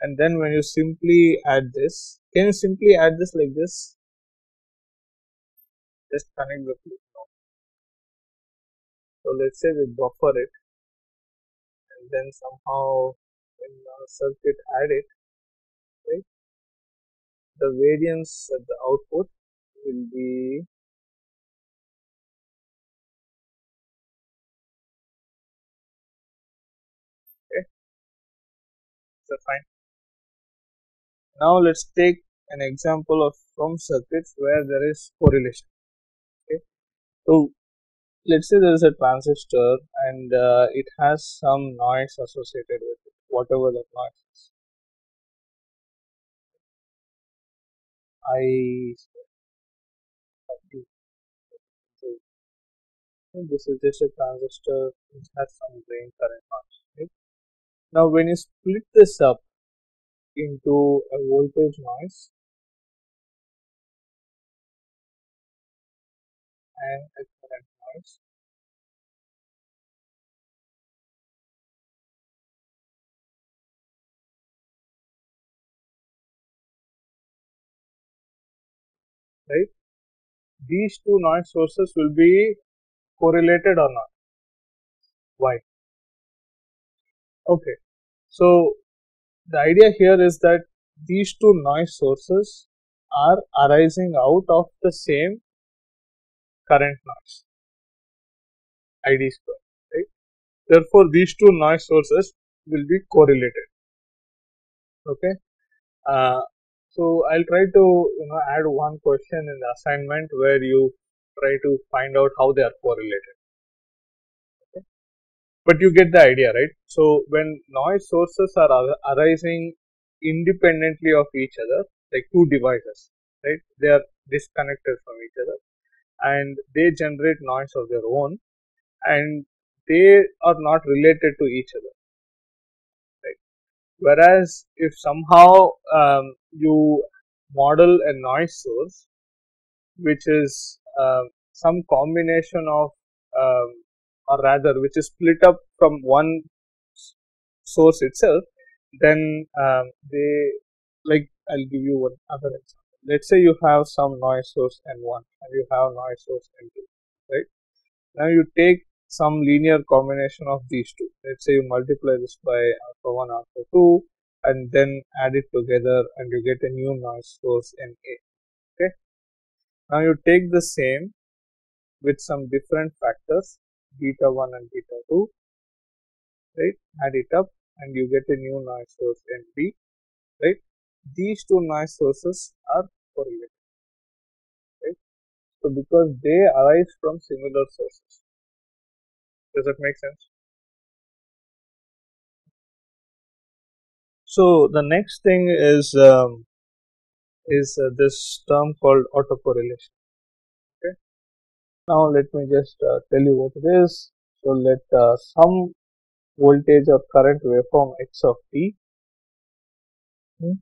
And then when you simply add this can you simply add this like this? Just connect the now so let's say we buffer it and then somehow in the circuit add it right the variance at the output will be okay so fine now let's take an example of from circuits where there is correlation. Okay. So let's say there is a transistor and uh, it has some noise associated with it, whatever that noise is. I this is just a transistor which has some drain current noise. Right? Now when you split this up into a voltage noise and a Right? These two noise sources will be correlated or not. Why? Okay. So the idea here is that these two noise sources are arising out of the same current noise id square right? Therefore these two noise sources will be correlated okay? Uh, so i'll try to you know add one question in the assignment where you try to find out how they are correlated okay? But you get the idea right? So when noise sources are arising independently of each other like two devices right? They are disconnected from each other and they generate noise of their own and they are not related to each other. Right? Whereas if somehow um, you model a noise source which is uh, some combination of um, or rather which is split up from one source itself then um, they like I'll give you one other example. Let's say you have some noise source N1 and you have noise source N2, right? Now you take some linear combination of these two. Let's say you multiply this by alpha 1, alpha 2 and then add it together and you get a new noise source NA. Okay. Now you take the same with some different factors beta 1 and beta 2 right add it up and you get a new noise source NB right these two noise sources are correlated right so because they arise from similar sources does that make sense? So the next thing is um, is uh, this term called autocorrelation. Okay. Now let me just uh, tell you what it is. So let uh, some voltage or current waveform x of t. Hmm,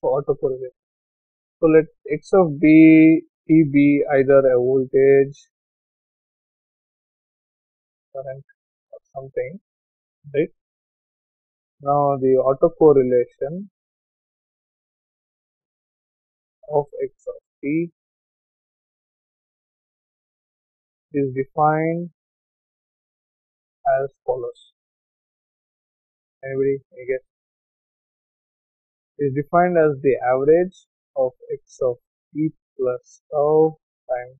so autocorrelate. So let x of b t be either a voltage, current or something, right? Now the autocorrelation of x of t is defined as follows. Anybody, I guess? Is defined as the average of x of t plus tau times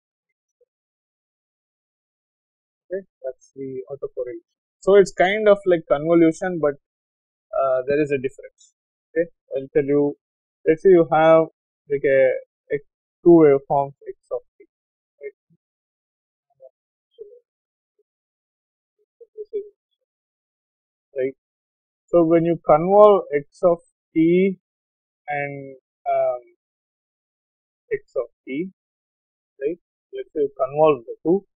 that's the autocorrelation. So it's kind of like convolution but uh, there is a difference. Okay i'll tell you let's say you have like a, a two waveforms x of t right? Right. So when you convolve x of t and um, x of t, right? Let's say you convolve the two.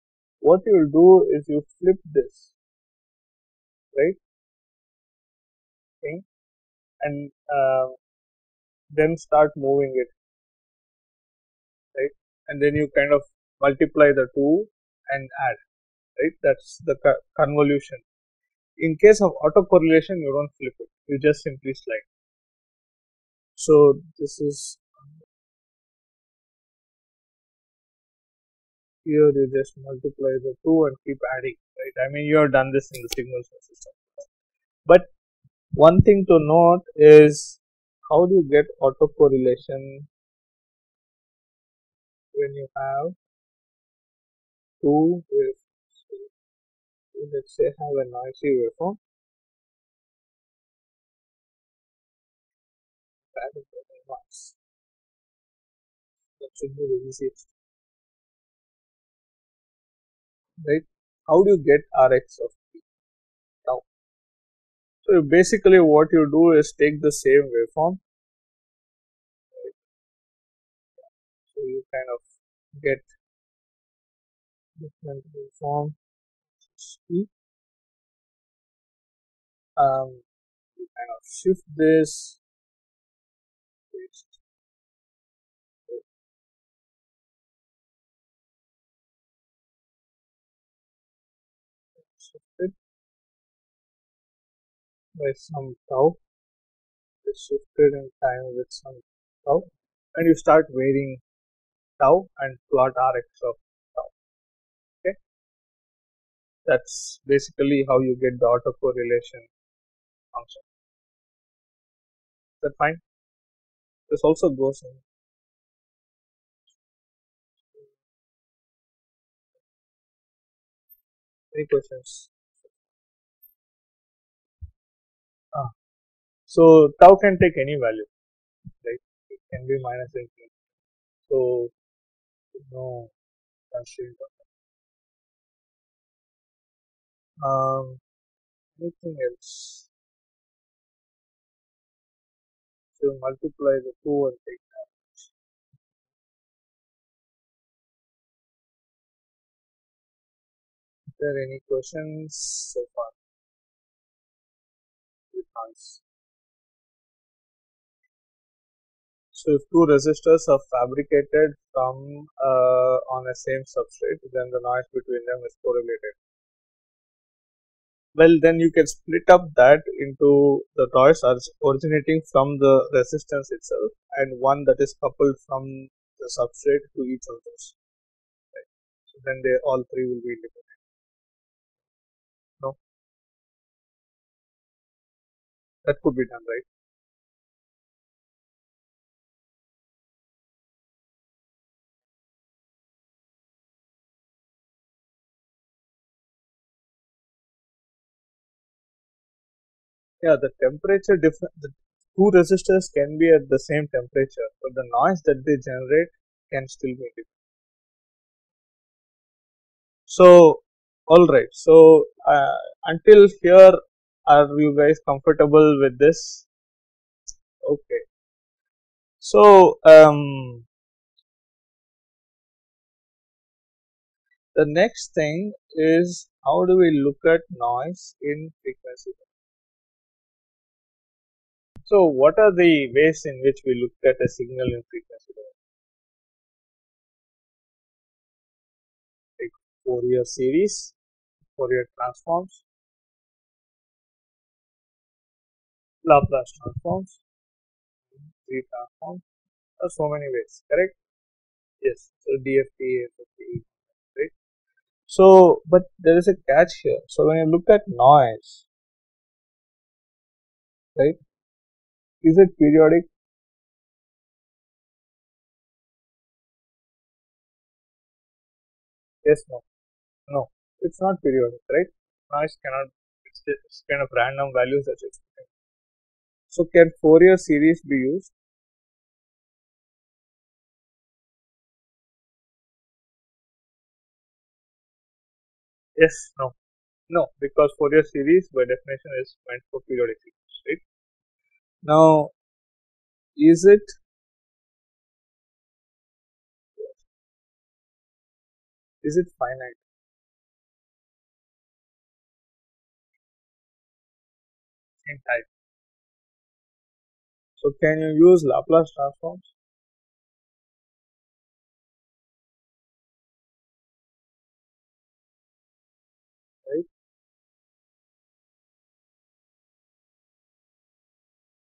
What you will do is you flip this, right? Okay. And uh, then start moving it, right? And then you kind of multiply the two and add, right? That's the convolution. In case of autocorrelation, you don't flip it, you just simply slide so this is here you just multiply the two and keep adding right? I mean you have done this in the signal system. But one thing to note is how do you get autocorrelation when you have two waveforms? Let's say have a noisy waveform once. That should be the easiest. Right? How do you get Rx of T? Now, so basically what you do is take the same waveform. So you kind of get different waveform. Um, you kind of shift this by some tau is shifted in time with some tau and you start varying tau and plot rx of tau okay? That's basically how you get the autocorrelation function. Is that fine? This also goes in. Any questions so tau can take any value right it can be minus infinity so no constraint on Um, anything else? So multiply the two and take that. Is there any questions so far? With. Two resistors are fabricated from uh, on a same substrate, then the noise between them is correlated. Well, then you can split up that into the noise originating from the resistance itself and one that is coupled from the substrate to each of those. Right. So then they all three will be independent. No, that could be done, right? Yeah, the temperature different. The two resistors can be at the same temperature, but the noise that they generate can still be different. So, all right. So, uh, until here, are you guys comfortable with this? Okay. So, um, the next thing is how do we look at noise in frequency so, what are the ways in which we look at a signal in frequency domain? Fourier series, Fourier transforms, Laplace transforms, Z transforms. There are so many ways, correct? Yes. So DFT, FFT, right? So, but there is a catch here. So when you look at noise, right? Is it periodic? Yes, no. No, it's not periodic, right? Noise cannot, it's, it's kind of random values that it's So, can Fourier series be used? Yes, no. No, because Fourier series by definition is meant for periodic series? Now, is it is it finite? In type. So can you use Laplace transforms?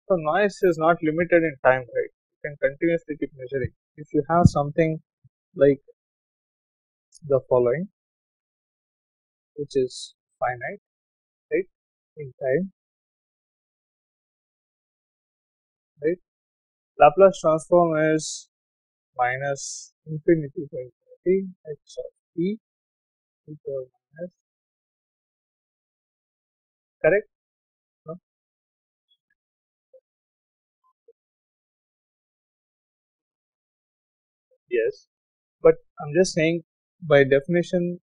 So noise is not limited in time, right? You can continuously keep measuring. If you have something like the following, which is finite, right, in time, right? Laplace transform is minus infinity to infinity x of t equal minus correct yes but i'm just saying by definition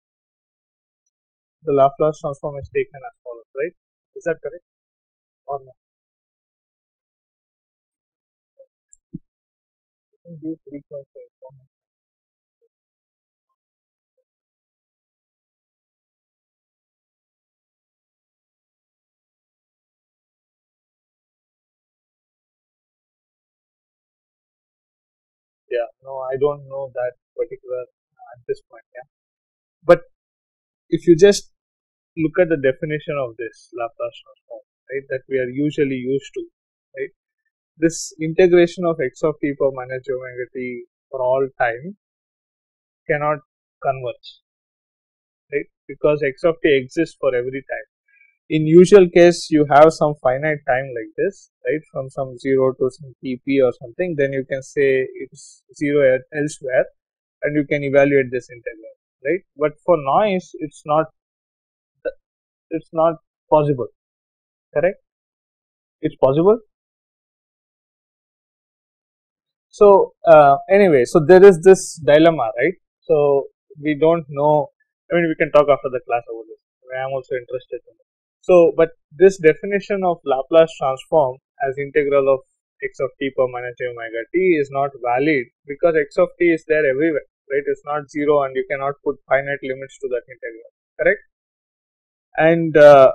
the laplace transform is taken as follows right? Is that correct? Or no? Give frequency yeah no i don't know that particular at this point yeah. But if you just look at the definition of this laplace transform right that we are usually used to right this integration of x of t power minus omega t for all time cannot converge right because x of t exists for every time in usual case you have some finite time like this right? From some 0 to some tp or something then you can say it's 0 elsewhere and you can evaluate this integral right? But for noise it's not it's not possible correct? It's possible? So uh, anyway so there is this dilemma right? So we don't know i mean we can talk after the class about this. I am also interested in it. So, but this definition of Laplace transform as integral of x of t per minus j omega t is not valid because x of t is there everywhere, right? It's not zero and you cannot put finite limits to that integral, correct? And uh,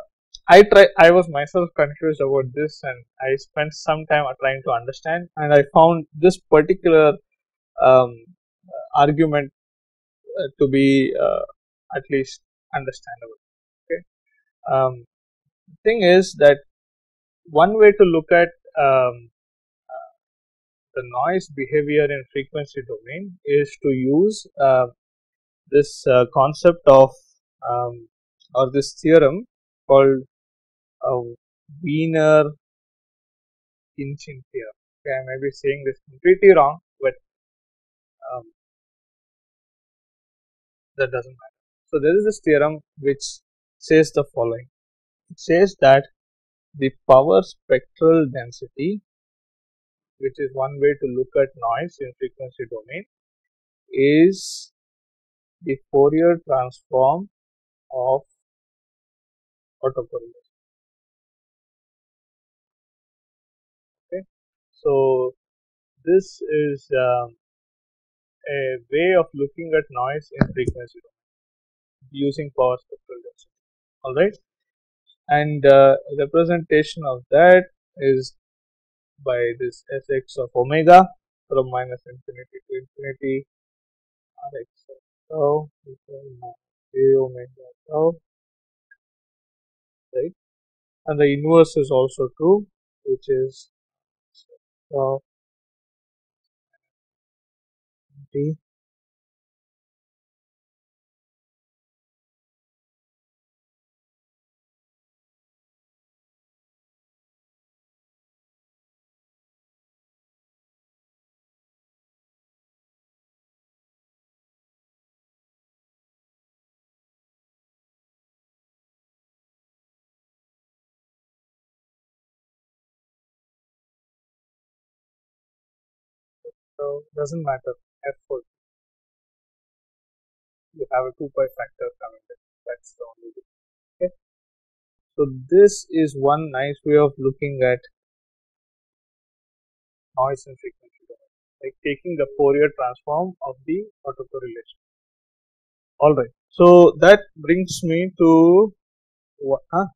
I try. I was myself confused about this, and I spent some time trying to understand. And I found this particular um, argument uh, to be uh, at least understandable. Okay. Um, thing is that one way to look at um, the noise behavior in frequency domain is to use uh, this uh, concept of um, or this theorem called uh, Wiener Khinchin theorem. Okay, I may be saying this completely wrong, but um, that doesn't matter. So there is this theorem which says the following. Says that the power spectral density, which is one way to look at noise in frequency domain, is the Fourier transform of autocorrelation. Okay, so this is um, a way of looking at noise in frequency domain using power spectral density. All right, and uh, representation of that is by this Sx of omega from minus infinity to infinity. Rx of tau equal j omega tau right? And the inverse is also true which is tau t doesn't matter f for you have a 2 pi factor coming in. That's the only thing okay? So this is one nice way of looking at noise and frequency domain like taking the Fourier transform of the autocorrelation. All right. So that brings me to what huh?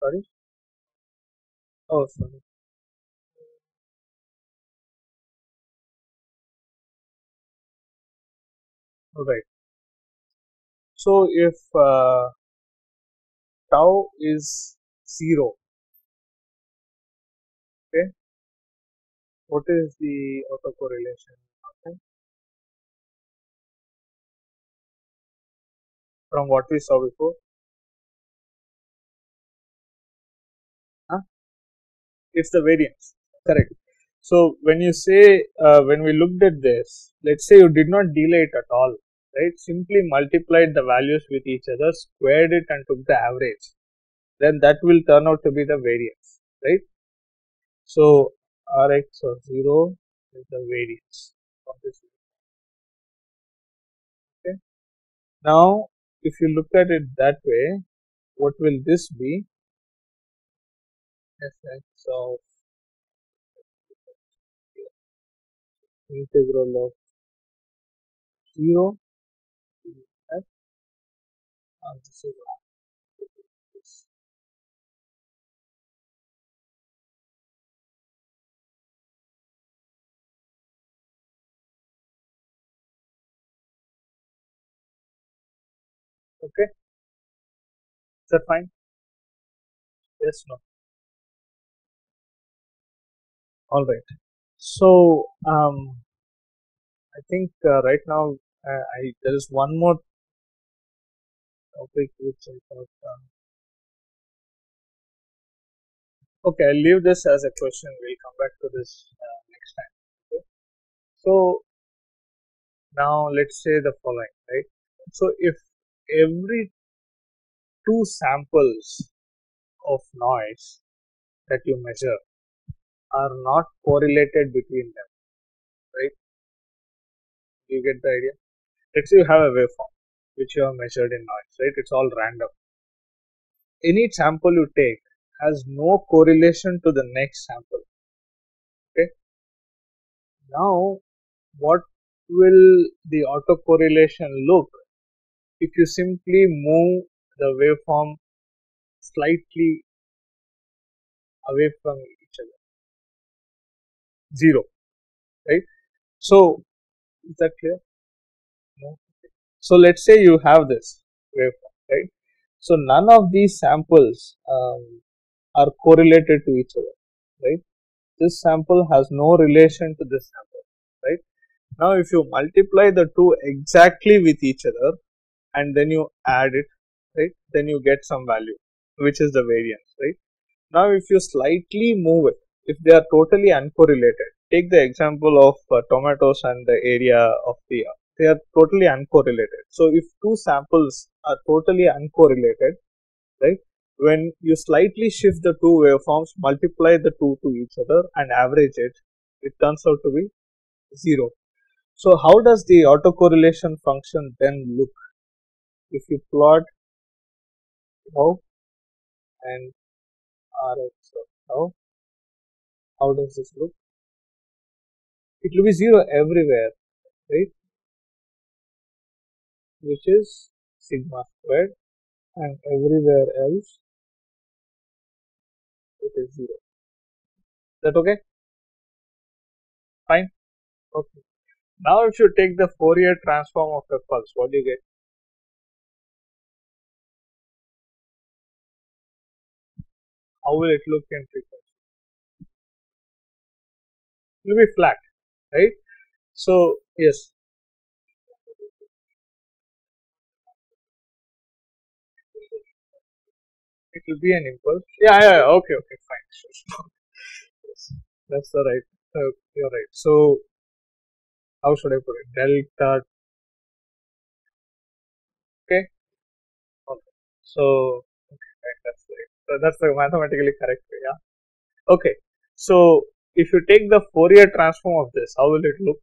sorry? Oh sorry right. So if uh, tau is 0 okay what is the autocorrelation okay from what we saw before? Huh? it's the variance correct. So when you say uh, when we looked at this let's say you did not delay it at all right? Simply multiplied the values with each other squared it and took the average. Then that will turn out to be the variance right? So rx of 0 is the variance of this okay? Now if you look at it that way what will this be? Fx of integral of 0 and okay. Is that fine? Yes no. All right. So um i think uh, right now uh, i there is one more topic which i thought um, okay i'll leave this as a question. We'll come back to this uh, next time. Okay? So now let's say the following right? So if every two samples of noise that you measure are not correlated between them right? You get the idea? Let's say you have a waveform which you have measured in noise, right? It's all random. Any sample you take has no correlation to the next sample. Okay. Now, what will the autocorrelation look if you simply move the waveform slightly away from each other? Zero, right? So, is that clear? So, let's say you have this waveform, right? So, none of these samples um, are correlated to each other, right? This sample has no relation to this sample, right? Now, if you multiply the two exactly with each other and then you add it, right, then you get some value, which is the variance, right? Now, if you slightly move it, if they are totally uncorrelated, take the example of uh, tomatoes and the area of the, they are totally uncorrelated. So, if two samples are totally uncorrelated, right, when you slightly shift the two waveforms, multiply the two to each other and average it, it turns out to be 0. So how does the autocorrelation function then look? If you plot tau and Rx of tau, how does this look? It will be 0 everywhere, right? Which is sigma squared and everywhere else it is 0. That okay? Fine? Okay. Now if you take the Fourier transform of a pulse, what do you get? How will it look in frequency? It will be flat, right? So, yes. It will be an impulse. Yeah, yeah, yeah. okay, okay, fine. yes, that's the right. Uh, you're right. So, how should I put it? Delta. Okay. Okay. So, okay, that's right. So that's the mathematically correct way. Yeah. Okay. So, if you take the Fourier transform of this, how will it look?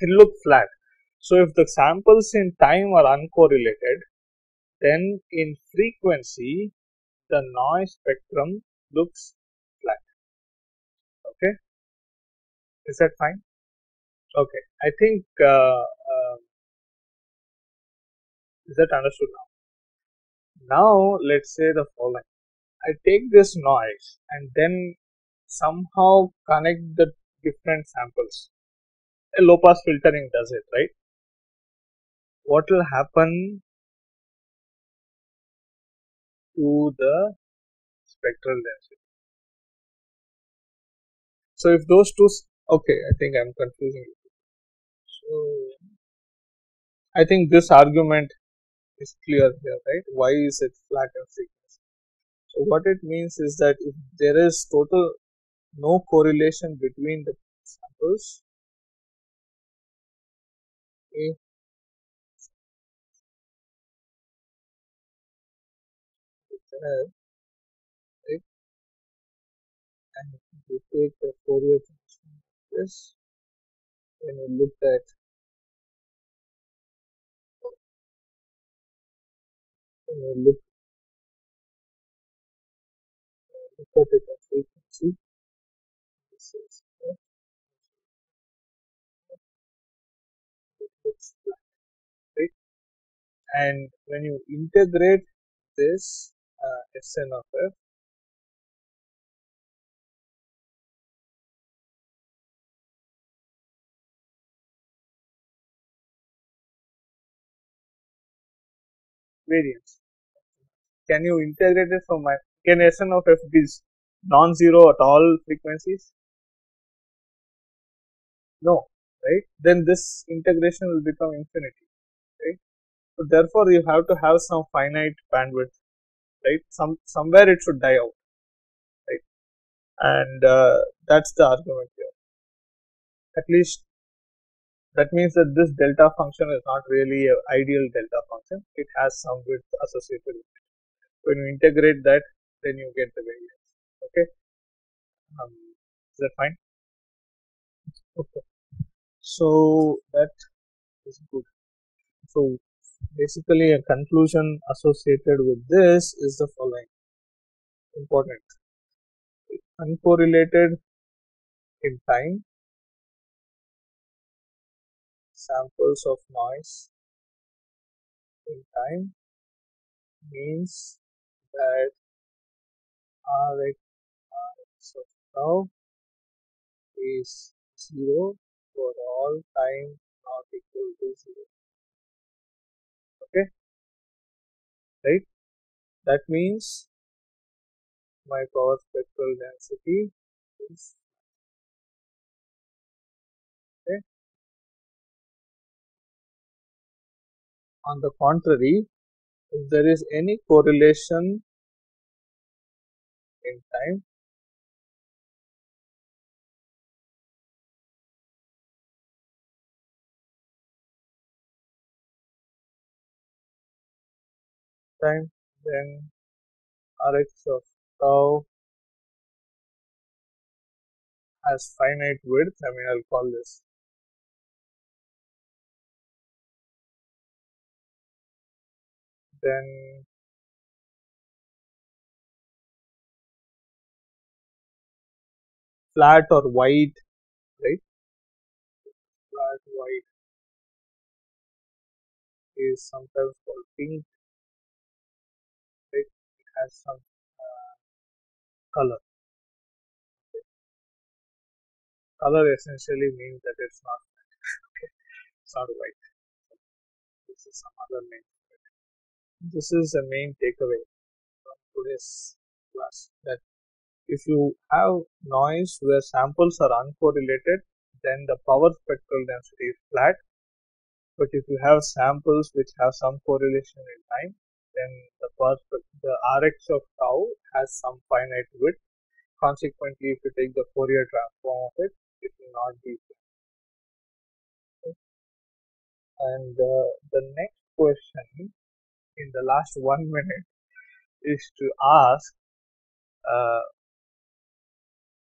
It will look flat. So, if the samples in time are uncorrelated, then in frequency, the noise spectrum looks flat. Okay. Is that fine? Okay, I think uh, uh, is that understood now? Now let's say the following: I take this noise and then somehow connect the different samples. A low pass filtering does it, right? What will happen to the spectral density? So if those two, okay, I think I'm confusing you. so, I think this argument is clear here, right? Why is it flat and frequency? So, what it means is that if there is total no correlation between the samples, okay, right? And if you take the Fourier transform of this, when you look at when you look uh, look at it at frequency this is uh, right and when you integrate this uh, Sn of f variance. Can you integrate it from my can Sn of f be non-zero at all frequencies? No, right? Then this integration will become infinity, right? So therefore, you have to have some finite bandwidth, right? Some somewhere it should die out, right? And uh, that's the argument here. At least that means that this delta function is not really an ideal delta function. It has some width associated with it. When you integrate that, then you get the variance. Okay. Um, is that fine? Okay. So that is good. So basically a conclusion associated with this is the following. Important. Uncorrelated in time. Samples of noise in time means that Rx, of tau is 0 for all time not equal to 0 right? That means my power spectral density is okay. On the contrary if there is any correlation in time time then Rx of tau has finite width I mean I'll call this. Then flat or white right? Flat white is sometimes called pink has some uh, color. Color essentially means that it's not okay, it's not white. This is some other name. This is the main takeaway from today's class that if you have noise where samples are uncorrelated, then the power spectral density is flat. But if you have samples which have some correlation in time, then the first the Rx of tau has some finite width. Consequently, if you take the Fourier transform of it, it will not be okay. And uh, the next question in the last one minute is to ask, uh,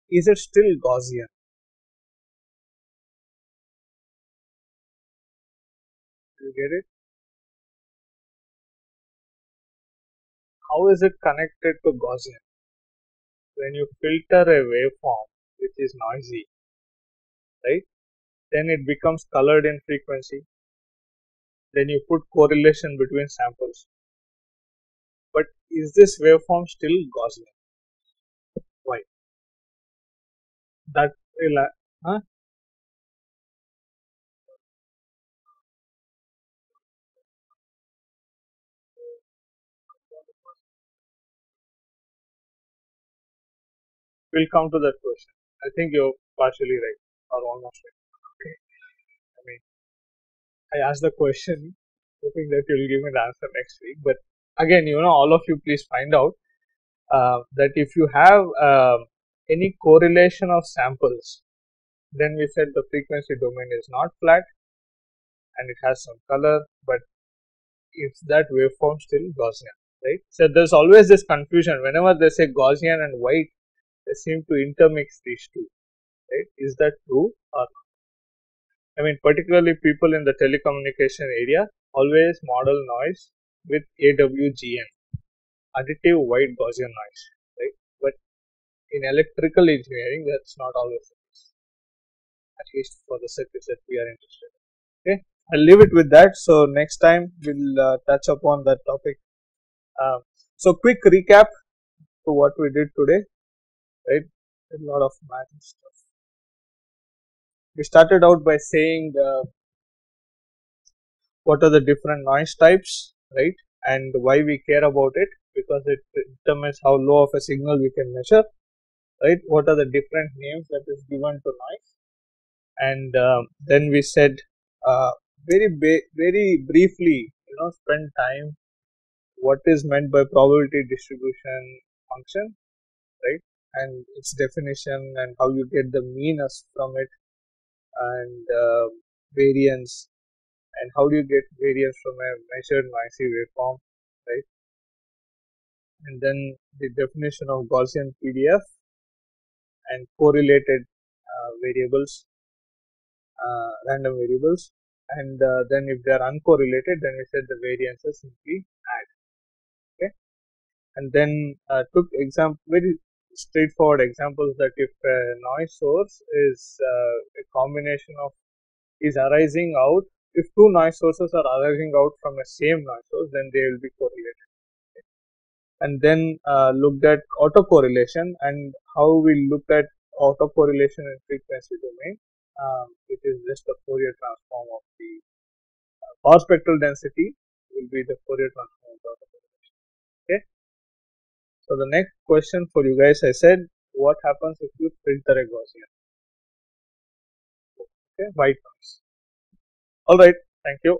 is it still Gaussian? Do you get it? How is it connected to Gaussian? When you filter a waveform which is noisy, right, then it becomes colored in frequency. Then you put correlation between samples. But is this waveform still Gaussian? Why? That will, huh? We'll come to that question. I think you're partially right or almost right. Okay. I mean, I asked the question hoping that you'll give me the answer next week. But again, you know, all of you please find out uh, that if you have uh, any correlation of samples, then we said the frequency domain is not flat and it has some color, but if that waveform still Gaussian, right? So there's always this confusion whenever they say Gaussian and white seem to intermix these two right? Is that true or not? I mean particularly people in the telecommunication area always model noise with awgn additive white gaussian noise right? But in electrical engineering that's not always the case at least for the circuits that we are interested in okay? I'll leave it with that. So next time we'll uh, touch upon that topic. Uh, so quick recap to what we did today right? A lot of math and stuff. We started out by saying uh, what are the different noise types, right? And why we care about it because it determines how low of a signal we can measure, right? What are the different names that is given to noise? And uh, then we said uh, very very briefly, you know, spend time what is meant by probability distribution function? And its definition and how you get the meanness from it and uh, variance and how do you get variance from a measured noisy waveform right? And then the definition of Gaussian PDF and correlated uh, variables uh, random variables. And uh, then if they are uncorrelated then we said the variances simply add okay? And then uh, took example very straightforward examples that if a noise source is uh, a combination of is arising out if two noise sources are arising out from a same noise source then they will be correlated okay. and then uh, looked at autocorrelation and how we look at autocorrelation in frequency domain um, it is just the Fourier transform of the uh, power spectral density will be the Fourier transform of the autocorrelation. Okay. So the next question for you guys, I said, what happens if you filter a Gaussian? Okay, white noise. All right. Thank you.